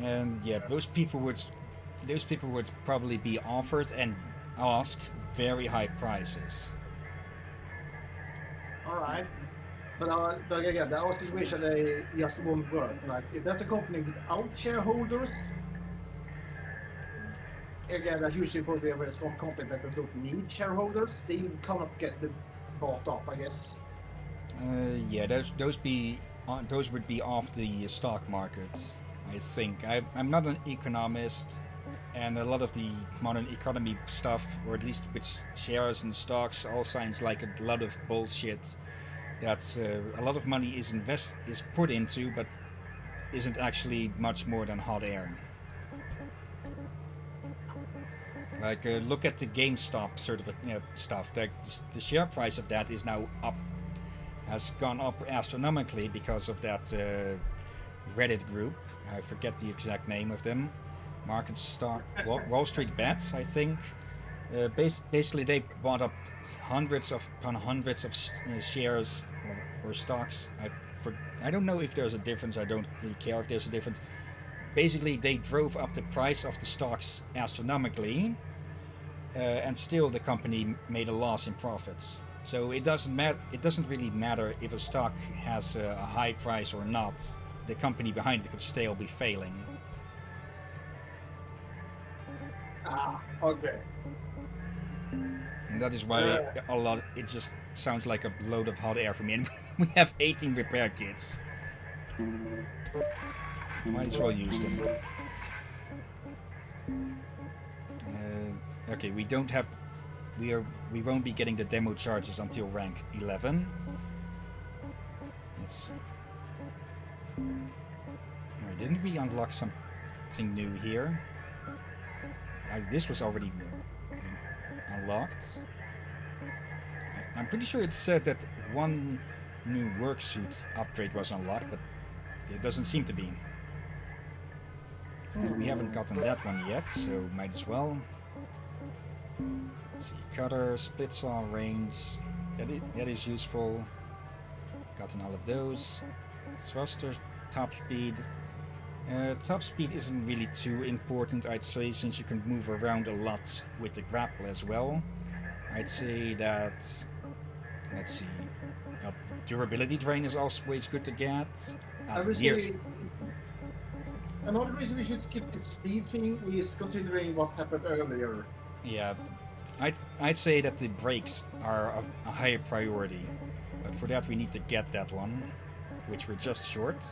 and yeah, those people would those people would probably be offered and ask very high prices. All right. But, uh, but again, the situation they just won't work. Like, if that's a company without shareholders, again, that's usually probably a very strong company that don't need shareholders. They cannot get the bought up, I guess. Uh, yeah, those those be uh, those would be off the stock market. I think I, I'm not an economist, and a lot of the modern economy stuff, or at least with shares and stocks, all sounds like a lot of bullshit. That uh, a lot of money is invest is put into, but isn't actually much more than hot air. Like, uh, look at the GameStop sort of uh, stuff. The, the share price of that is now up, has gone up astronomically because of that uh, Reddit group. I forget the exact name of them. Market Star, Wall, Wall Street Bets, I think. Uh, bas- basically, they bought up hundreds of upon hundreds of uh, shares or, or stocks. I, for, I don't know if there's a difference. I don't really care if there's a difference. Basically, they drove up the price of the stocks astronomically, uh, and still the company made a loss in profits. So it doesn't matter. It doesn't really matter if a stock has a, a high price or not. The company behind it could still be failing. Ah, okay. And that is why a lot. It just sounds like a load of hot air for me. And we have 18 repair kits. Might as well use them. Uh, okay, we don't have. We are. We won't be getting the demo charges until rank 11. Let's see. Alright, didn't we unlock something new here? uh, this was already unlocked. I'm pretty sure it said that one new worksuit upgrade was unlocked, but it doesn't seem to be. We haven't gotten that one yet, so might as well. Let's see, cutter, split saw range, that is, that is useful. Gotten all of those. Thruster, top speed. Uh, top speed isn't really too important, I'd say, since you can move around a lot with the grapple as well. I'd say that, let's see, uh, durability drain is always good to get. I Uh, would years- say another reason we should skip the speed thing is considering what happened earlier. Yeah, I'd, I'd say that the brakes are a, a higher priority, but for that we need to get that one, which we're just short.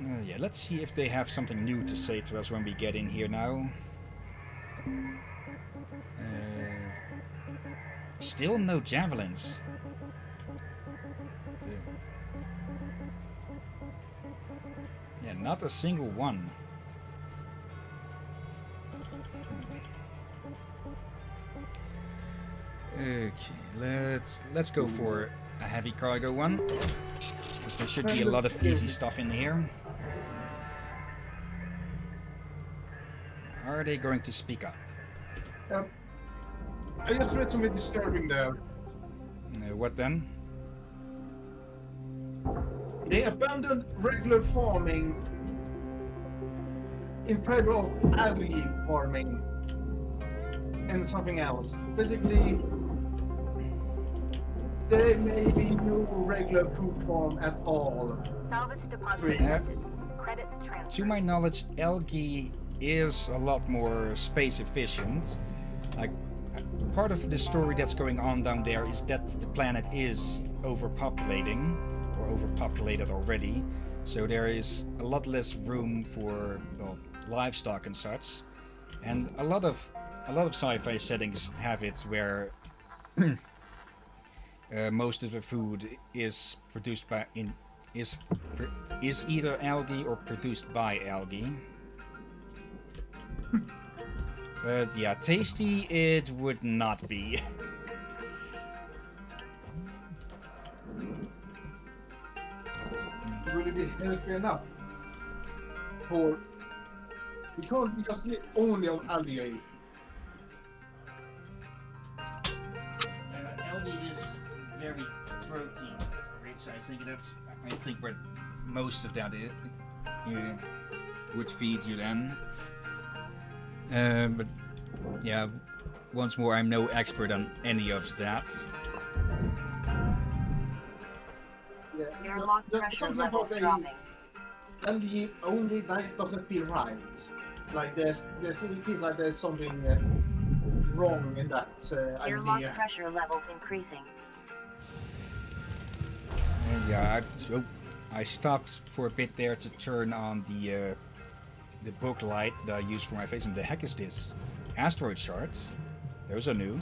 Uh, yeah, let's see if they have something new to say to us when we get in here now. Uh, still no javelins. Yeah, not a single one. Okay, let's let's go for a heavy cargo one. Because there should be a lot of easy stuff in here. Are they going to speak up? Um, I just read something disturbing there. Uh, what then? They abandoned regular farming in favor of algae farming and something else. Basically, there may be no regular food farm at all. Salvage deposit Credits transferred. To my knowledge, algae is a lot more space efficient. Like, part of the story that's going on down there is that the planet is overpopulating, or overpopulated already. So there is a lot less room for well, livestock and such. And a lot of a lot of sci-fi settings have it where uh, most of the food is produced by in is is either algae or produced by algae. but yeah, tasty it would not be. It be healthy enough? For we can't just live only on algae. algae is very protein rich. I think that's I think where most of that is, yeah, would feed you then. Uh, but yeah, once more, I'm no expert on any of that. Yeah. Airlock The- pressure something levels about the only that doesn't feel right. Like there's there's it feels like there's something uh, wrong in that uh, Airlock idea. pressure levels increasing. Yeah, I, so I stopped for a bit there to turn on the uh, the book light that I use for my face. And the heck is this? Asteroid shards. Those are new.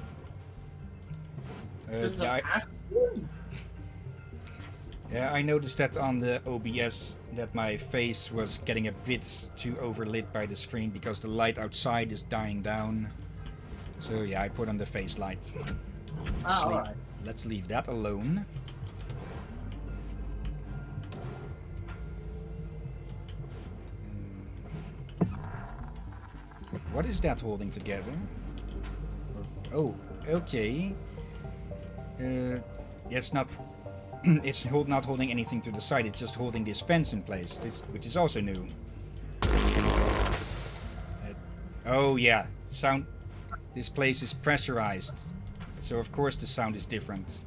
Uh, This is yeah, an I, asteroid. Yeah, I noticed that on the OBS that my face was getting a bit too overlit by the screen because the light outside is dying down. So yeah, I put on the face light. Ah, Sleep. alright. Let's leave that alone. Hmm. What is that holding together? Oh, okay. Uh, it's not. it's hold, not holding anything to the side. It's just holding this fence in place, this, which is also new. Uh, oh yeah, sound. This place is pressurized, so of course the sound is different.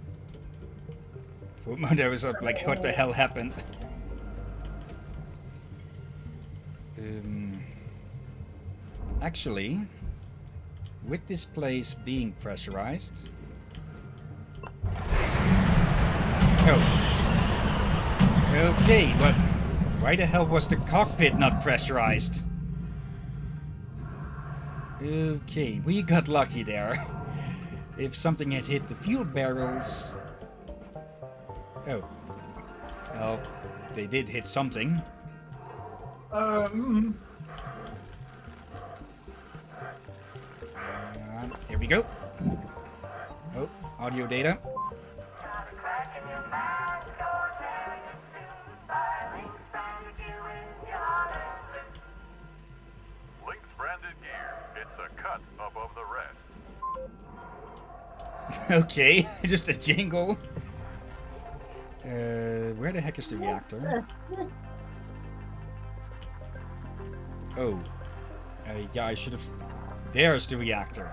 Was like, what the hell happened? Um, actually, with this place being pressurized. Oh. Okay, but why the hell was the cockpit not pressurized? Okay, we got lucky there. if something had hit the fuel barrels... Oh. Well, they did hit something. Um... here there we go. Oh, audio data. okay, just a jingle. Uh, where the heck is the reactor? Oh. Uh, yeah, I should have... There's the reactor.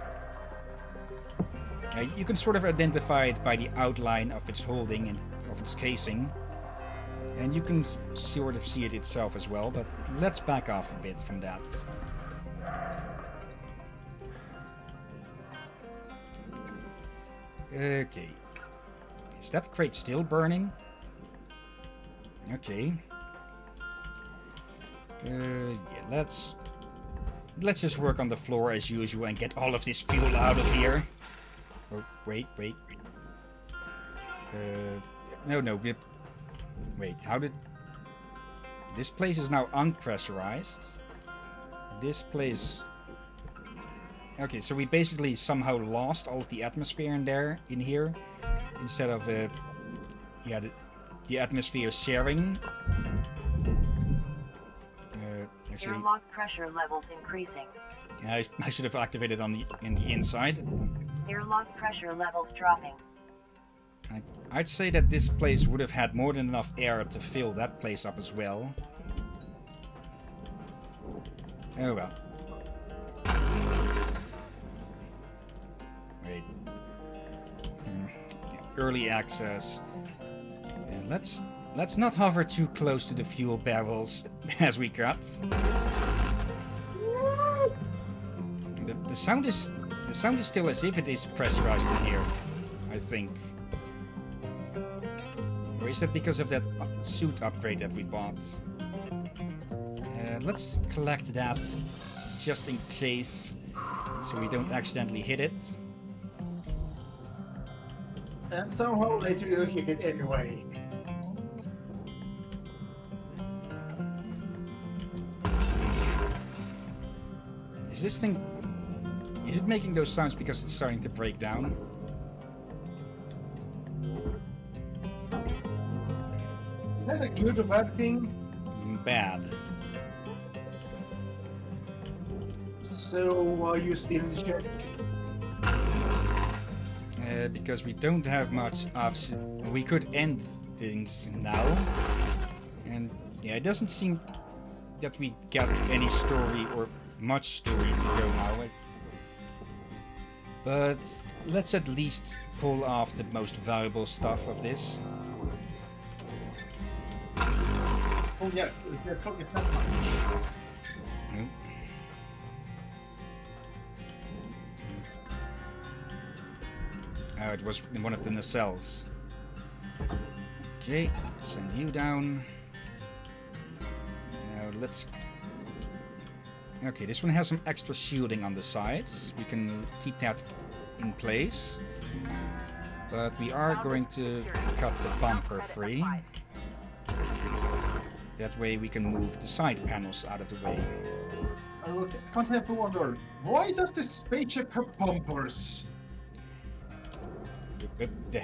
Uh, you can sort of identify it by the outline of its holding and of its casing. And you can sort of see it itself as well, but let's back off a bit from that. Okay. Is that crate still burning? Okay. Uh, yeah, let's let's just work on the floor as usual and get all of this fuel out of here. Oh, wait, wait. Uh, no, no. Wait, how did... This place is now unpressurized. This place... Okay, so we basically somehow lost all of the atmosphere in there, in here, instead of, uh, yeah, the, the atmosphere sharing. Uh, actually, Airlock pressure levels increasing. I, I should have activated on the in the inside. Airlock pressure levels dropping. I, I'd say that this place would have had more than enough air to fill that place up as well. Oh well. Hmm. Early access. And let's let's not hover too close to the fuel barrels as we cut. The, the sound is the sound is still as if it is pressurized in here. I think. Or is that because of that suit upgrade that we bought? Uh, let's collect that just in case, so we don't accidentally hit it. And somehow later you hit it anyway. Is this thing... Is it making those sounds because it's starting to break down? Is that a good or bad thing? Mm, bad. So are you still in the ship? Uh, because we don't have much option. We could end things now. And yeah, it doesn't seem that we got any story or much story to go now. But let's at least pull off the most valuable stuff of this. Oh yeah, Oh, it was in one of the nacelles. Okay, send you down. Now let's... Okay, this one has some extra shielding on the sides. We can keep that in place. But we are going to cut the bumper free. That way we can move the side panels out of the way. I can't help but wonder, why does this spaceship have bumpers? The, the,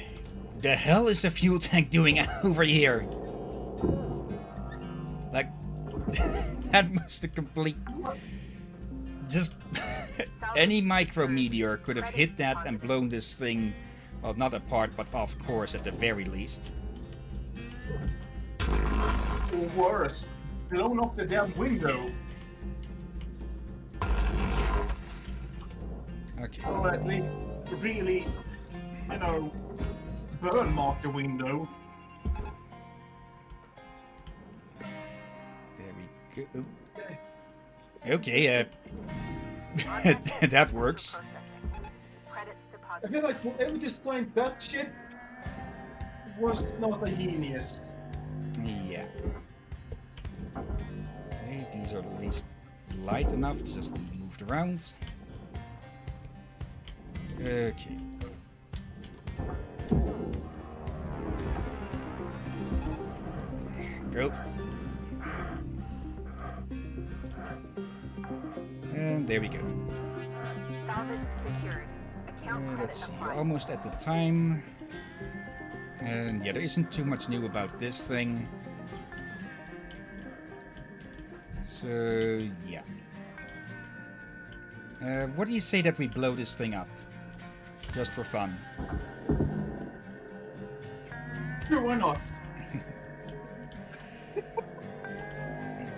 the hell is the fuel tank doing over here? Like, that must have complete. Just any micro meteor could have hit that and blown this thing, well, not apart, but off course at the very least. Or worse, blown off the damn window. Okay. Or at least really, you know, burn mark the window. There we go. Okay, uh, that works. I feel like whoever designed that ship was not a genius. Yeah. Okay, these are at least light enough to just be moved around. Okay. Go. And there we go. Uh, let's see, almost at the time. And yeah, there isn't too much new about this thing. So, yeah. Uh, what do you say that we blow this thing up? Just for fun. Sure, why not?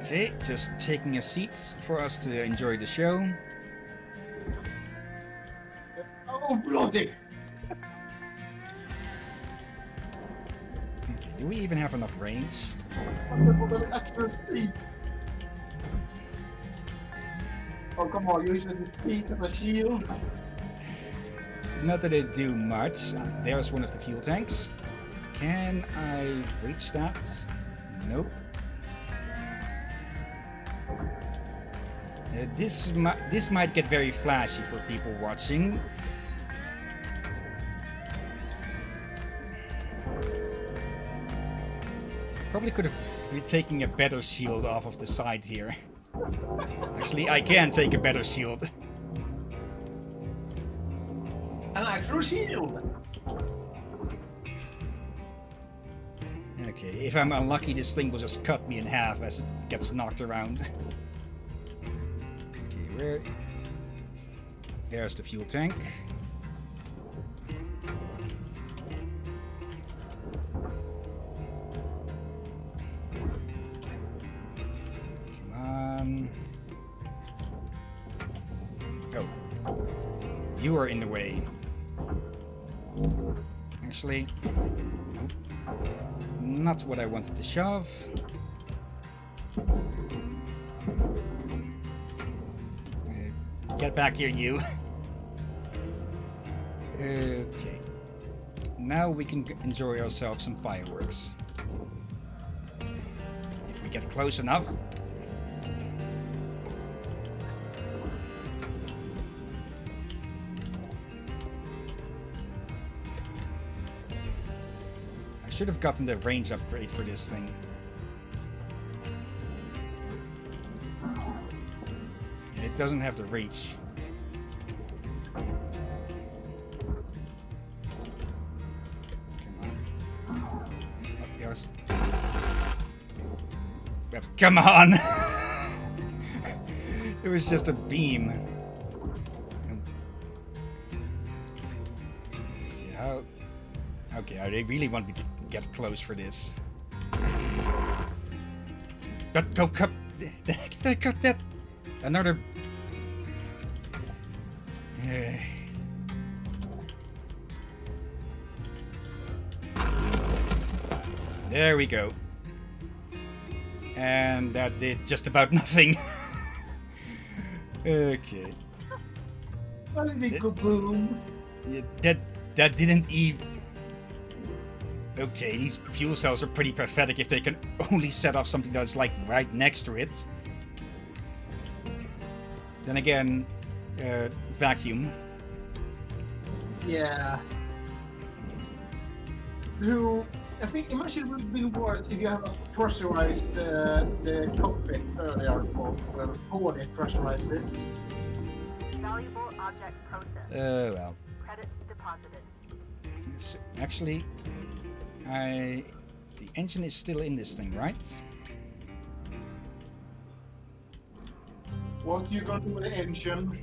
Okay, just taking a seat for us to enjoy the show. Oh, bloody! Okay, do we even have enough range? Oh, come on, you're using the seat as a shield. Not that it do much. There's one of the fuel tanks. Can I reach that? Nope. Uh, this mi this might get very flashy for people watching. Probably could have been taking a better shield off of the side here. Actually, I can take a better shield. An actual shield. Okay, if I'm unlucky, this thing will just cut me in half as it gets knocked around. okay, where? There's the fuel tank. Come on. Oh. You are in the way. Actually. Not what I wanted to shove. Uh, Get back here, you. okay. Now we can enjoy ourselves some fireworks. If we get close enough. Should have gotten the range upgrade for this thing. It doesn't have the reach. Come on. There's... Come on! it was just a beam. I really want me to get close for this. But go cut. The heck did I cut that? Another. Eh. There we go. And that did just about nothing. okay. Bloody kaboom. Yeah, that that didn't even. Okay, these fuel cells are pretty pathetic if they can only set off something that's like right next to it. Then again, uh, vacuum. Yeah. So, I think imagine it would have been worse if you have pressurized uh, the cockpit earlier, or well, already pressurized it. Valuable object processed. Uh, well, Credits deposited. it's actually, I the engine is still in this thing, right? What are you gonna do with the engine?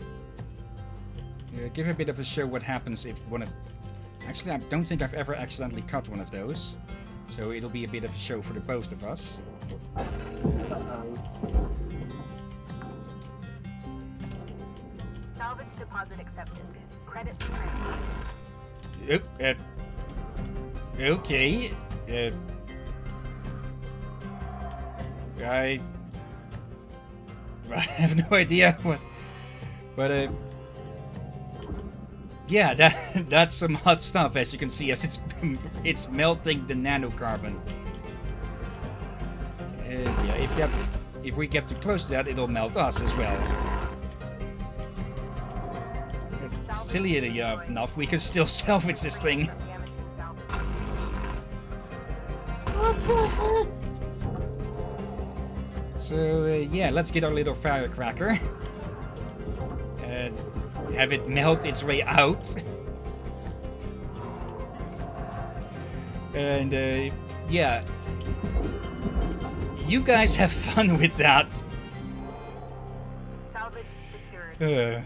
Uh, give a bit of a show what happens if one of. Actually, I don't think I've ever accidentally cut one of those, so it'll be a bit of a show for the both of us. Uh-oh. Salvage deposit accepted. Credits transferred. Yep. Okay. Uh, I. I have no idea what. But uh. Yeah, that that's some hot stuff, as you can see, as it's it's melting the nanocarbon. And yeah, if that if we get too close to that, it'll melt us as well. Silly enough, we can still salvage this thing. So, uh, yeah, let's get our little firecracker. And have it melt its way out. and, uh, yeah. You guys have fun with that. Uh.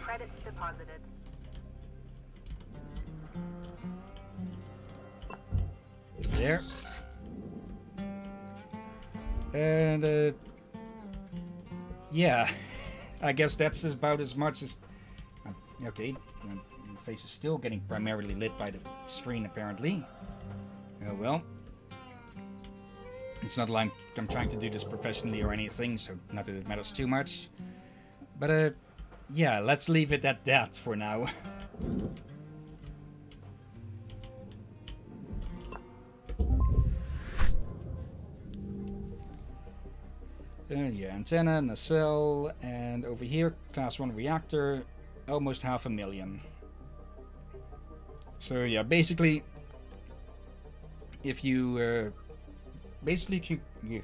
There. And, uh yeah, I guess that's about as much as. uh, okay, my face is still getting primarily lit by the screen apparently. Oh well. It's not like I'm, I'm trying to do this professionally or anything, so not that it matters too much. But uh, yeah, let's leave it at that for now. Uh, yeah, antenna, nacelle, and over here, class 1 reactor, almost half a million. So yeah, basically, if you, uh, basically you, you,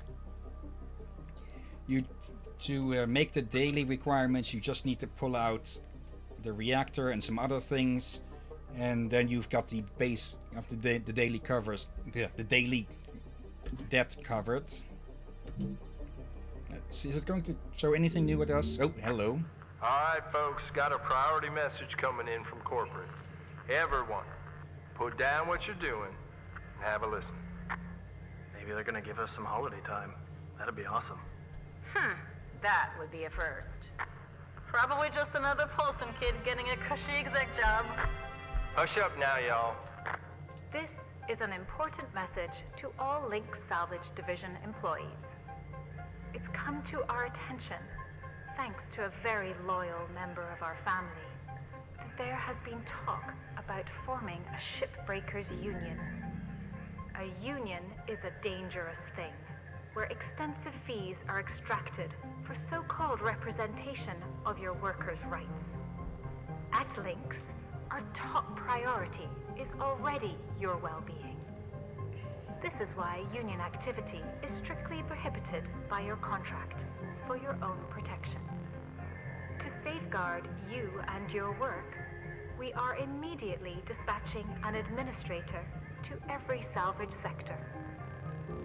you to uh, make the daily requirements, you just need to pull out the reactor and some other things, and then you've got the base of the, da- the daily covers, yeah, the daily debt covered. Let's is it going to show anything new with us? Oh, hello. All right, folks, got a priority message coming in from corporate. Everyone, put down what you're doing and have a listen. Maybe they're gonna give us some holiday time. That'd be awesome. Hmm, that would be a first. Probably just another Polson kid getting a cushy exec job. Hush up now, y'all. This is an important message to all Lynx Salvage Division employees. It's come to our attention, thanks to a very loyal member of our family, that there has been talk about forming a shipbreakers union. A union is a dangerous thing, where extensive fees are extracted for so-called representation of your workers' rights. At Lynx, our top priority is already your well-being. This is why union activity is strictly prohibited by your contract for your own protection. To safeguard you and your work, we are immediately dispatching an administrator to every salvage sector.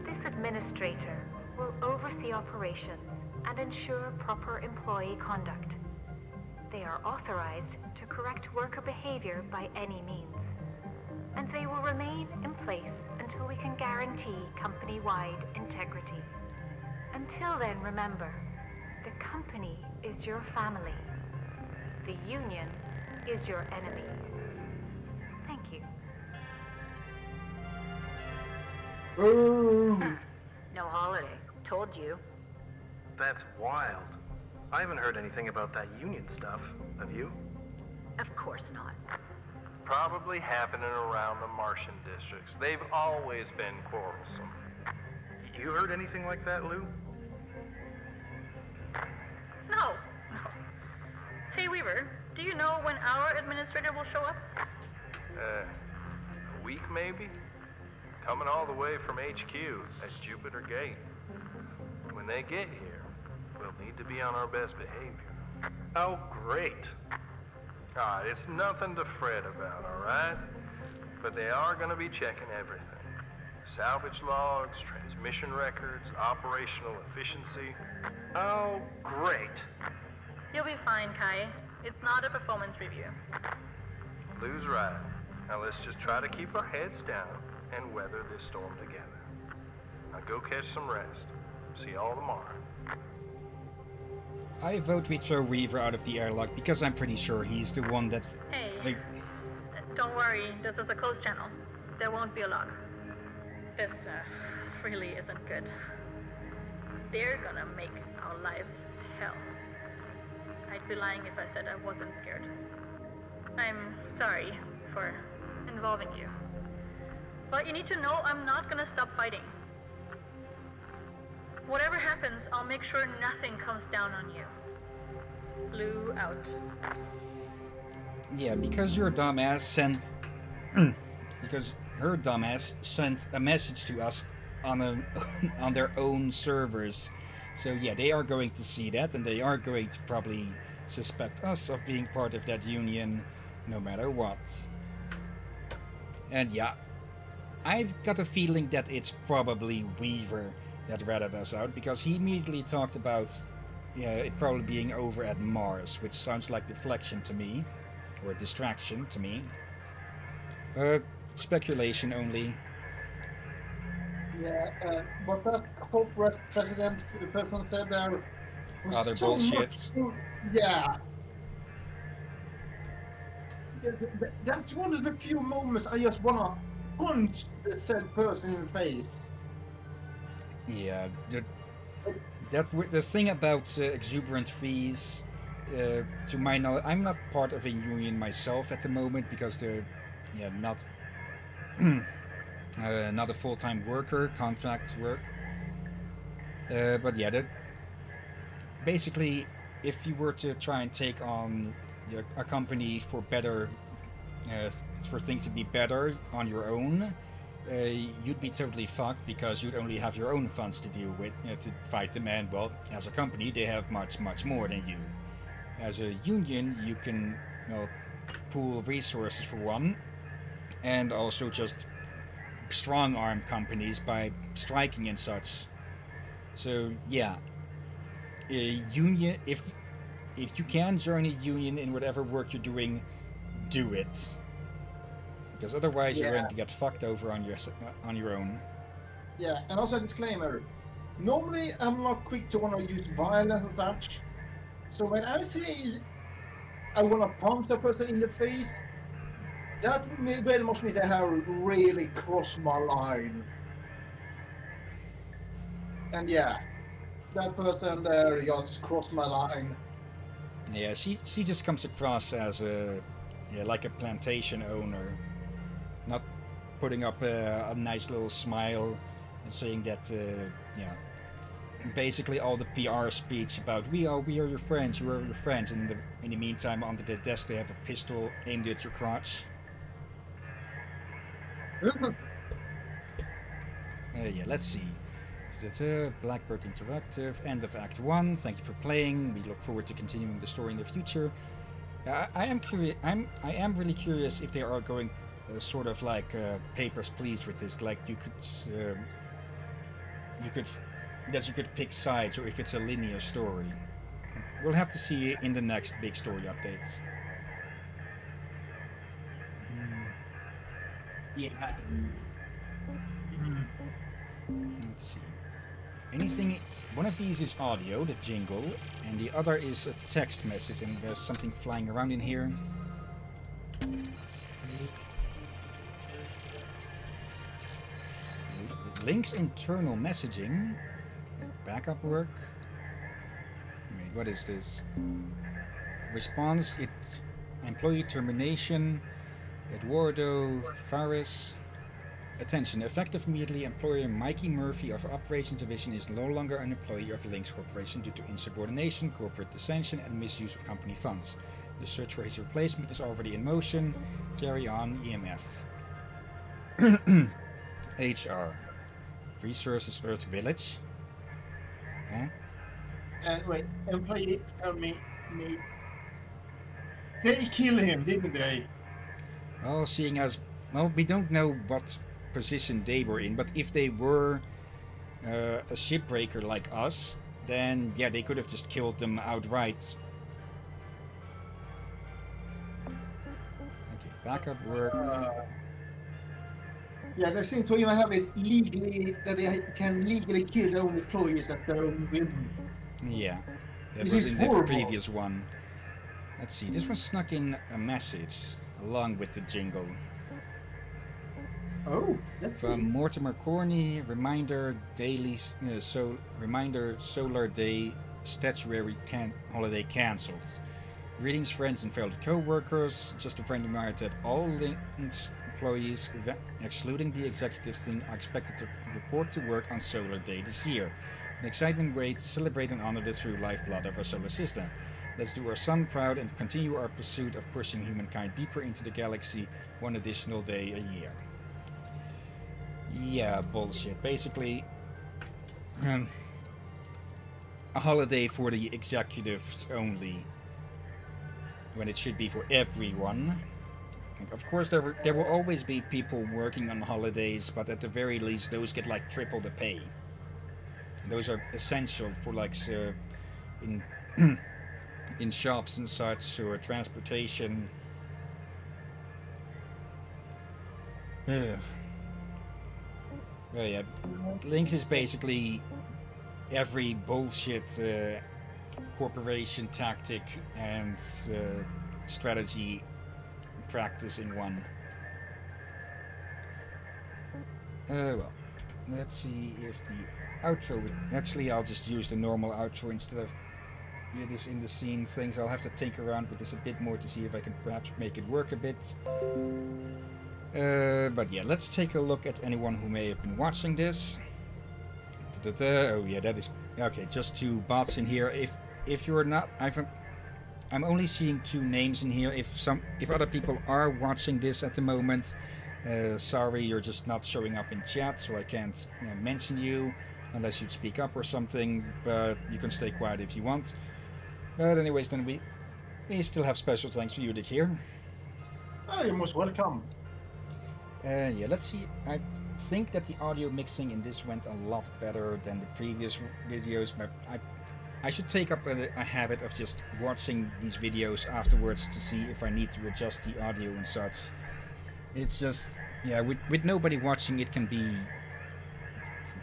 This administrator will oversee operations and ensure proper employee conduct. They are authorized to correct worker behavior by any means. And they will remain in place until we can guarantee company-wide integrity. Until then, remember, the company is your family. The union is your enemy. Thank you. Ooh. No holiday. Told you. That's wild. I haven't heard anything about that union stuff. Have you? Of course not. Probably happening around the Martian districts. They've always been quarrelsome. You heard anything like that, Lou? No. No. Hey, Weaver, do you know when our administrator will show up? Uh, a week maybe? Coming all the way from HQ at Jupiter Gate. When they get here, we'll need to be on our best behavior. Oh, great. Ah, it's nothing to fret about, all right? But they are going to be checking everything. Salvage logs, transmission records, operational efficiency. Oh, great. You'll be fine, Kai. It's not a performance review. Lou's right. Now let's just try to keep our heads down and weather this storm together. Now go catch some rest. See y'all tomorrow. I vote we throw Weaver out of the airlock because I'm pretty sure he's the one that. Hey, Like, don't worry. This is a closed channel. There won't be a lock. This uh, really isn't good. They're gonna make our lives hell. I'd be lying if I said I wasn't scared. I'm sorry for involving you. But you need to know I'm not gonna stop fighting. Whatever happens, I'll make sure nothing comes down on you. Lou out. yeah, because your dumbass sent. because her dumbass sent a message to us on a on their own servers. So yeah, they are going to see that, and they are going to probably suspect us of being part of that union, no matter what. And yeah, I've got a feeling that it's probably Weaver that ratted us out because he immediately talked about yeah, it probably being over at Mars, which sounds like deflection to me, or distraction to me. But speculation only. Yeah, uh, what that corporate president person said there was Other so bullshit. much yeah. Th- th- That's one of the few moments I just wanna punch the said person in the face. Yeah, the, that the thing about uh, exuberant fees. Uh, to my knowledge, I'm not part of a union myself at the moment because they're, yeah, not, uh, not a full-time worker, contract work. Uh, but yeah, that basically, if you were to try and take on a company for better, uh, for things to be better on your own, uh, you'd be totally fucked because you'd only have your own funds to deal with uh, to fight them. And well, as a company, they have much, much more than you. As a union, you can well, pool resources for one, and also just strong arm companies by striking and such. So yeah, a union. If if you can join a union in whatever work you're doing, do it. Because otherwise, you're going to get fucked over on your on your own. Yeah, and also a disclaimer. Normally, I'm not quick to want to use violence and such. So when I say I want to punch the person in the face, that may- very much means they have really crossed my line. And yeah, that person there just crossed my line. Yeah, she she just comes across as a yeah, like a plantation owner, not putting up a, a nice little smile and saying that uh, yeah, basically all the PR speech about we are we are your friends, we are your friends, and in the in the meantime under the desk they have a pistol aimed at your crotch. Uh, yeah, let's see. So that's uh, Blackbird Interactive, end of Act 1. Thank you for playing. We look forward to continuing the story in the future. Uh, I, am curious. I'm I am really curious if they are going sort of like uh, papers please with this. Like you could um you could that you could pick sides, or if it's a linear story. We'll have to see in the next big story update. Hmm. Yeah. Let's see. Anything. One of these is audio, the jingle, and the other is a text message, and there's something flying around in here. Lynx internal messaging. Backup work. Wait, what is this? Response. It. Employee termination. Eduardo Faris. Attention, effective immediately, employer Mikey Murphy of Operations Division is no longer an employee of Lynx Corporation due to insubordination, corporate dissension, and misuse of company funds. The search for his replacement is already in motion. Carry on, EMF. HR. Resources Earth Village. Huh? And wait, employee tell me, me. They killed him, didn't they? Well, seeing as well, we don't know what position they were in, but if they were uh, a shipbreaker like us, then yeah, they could have just killed them outright. Okay, backup work. Uh, yeah, they seem to even have it legally that they can legally kill their own employees at their own whim. Yeah, that This was is in the horrible. previous one. Let's see, this one snuck in a message along with the jingle. Oh, that's From Mortimer Corney, reminder daily, uh, so reminder solar day statuary can holiday cancelled. Greetings, friends and fellow co-workers. Just a friendly reminder that all Lynx employees, excluding the executive team, are expected to report to work on Solar Day this year. An exciting way to celebrate and honor the true lifeblood of our solar system. Let's do our sun proud and continue our pursuit of pushing humankind deeper into the galaxy one additional day a year. Yeah, bullshit. Basically, um, a holiday for the executives only, when it should be for everyone. Of course, there were, there will always be people working on holidays, but at the very least, those get like triple the pay. And those are essential for like uh, in in shops and such or transportation. Yeah. Well, yeah. Lynx is basically every bullshit uh, corporation tactic and uh, strategy practice in one. Uh, well, let's see if the outro. Would, actually, I'll just use the normal outro instead of it is in the scene things. I'll have to tinker around with this a bit more to see if I can perhaps make it work a bit. Uh, but yeah, let's take a look at anyone who may have been watching this. Da-da-da. Oh yeah, that is okay. Just two bots in here. If if you're not, I've I'm only seeing two names in here. If some, if other people are watching this at the moment, uh, sorry, you're just not showing up in chat, so I can't uh, mention you unless you'd speak up or something. But you can stay quiet if you want. But anyways, then we we still have special thanks for you, Dick here. Oh, you're most welcome. Uh, yeah, let's see. I think that the audio mixing in this went a lot better than the previous videos, but I I should take up a, a, habit of just watching these videos afterwards to see if I need to adjust the audio and such. It's just, yeah, with, with nobody watching it can be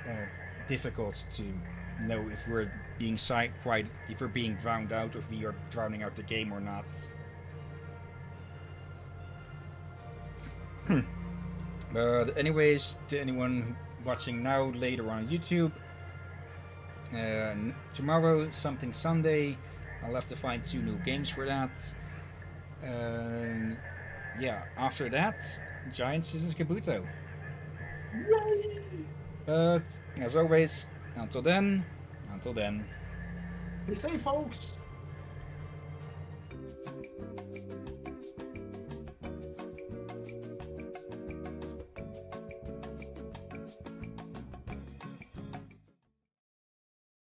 uh, difficult to know if we're being side quite, if we're being drowned out, if we are drowning out the game or not. but anyways, to anyone watching now later on YouTube, uh, tomorrow, something Sunday. I'll have to find two new games for that. Uh, yeah, after that, Giants is Kabuto. Yay! But as always, until then, until then. Be safe, folks.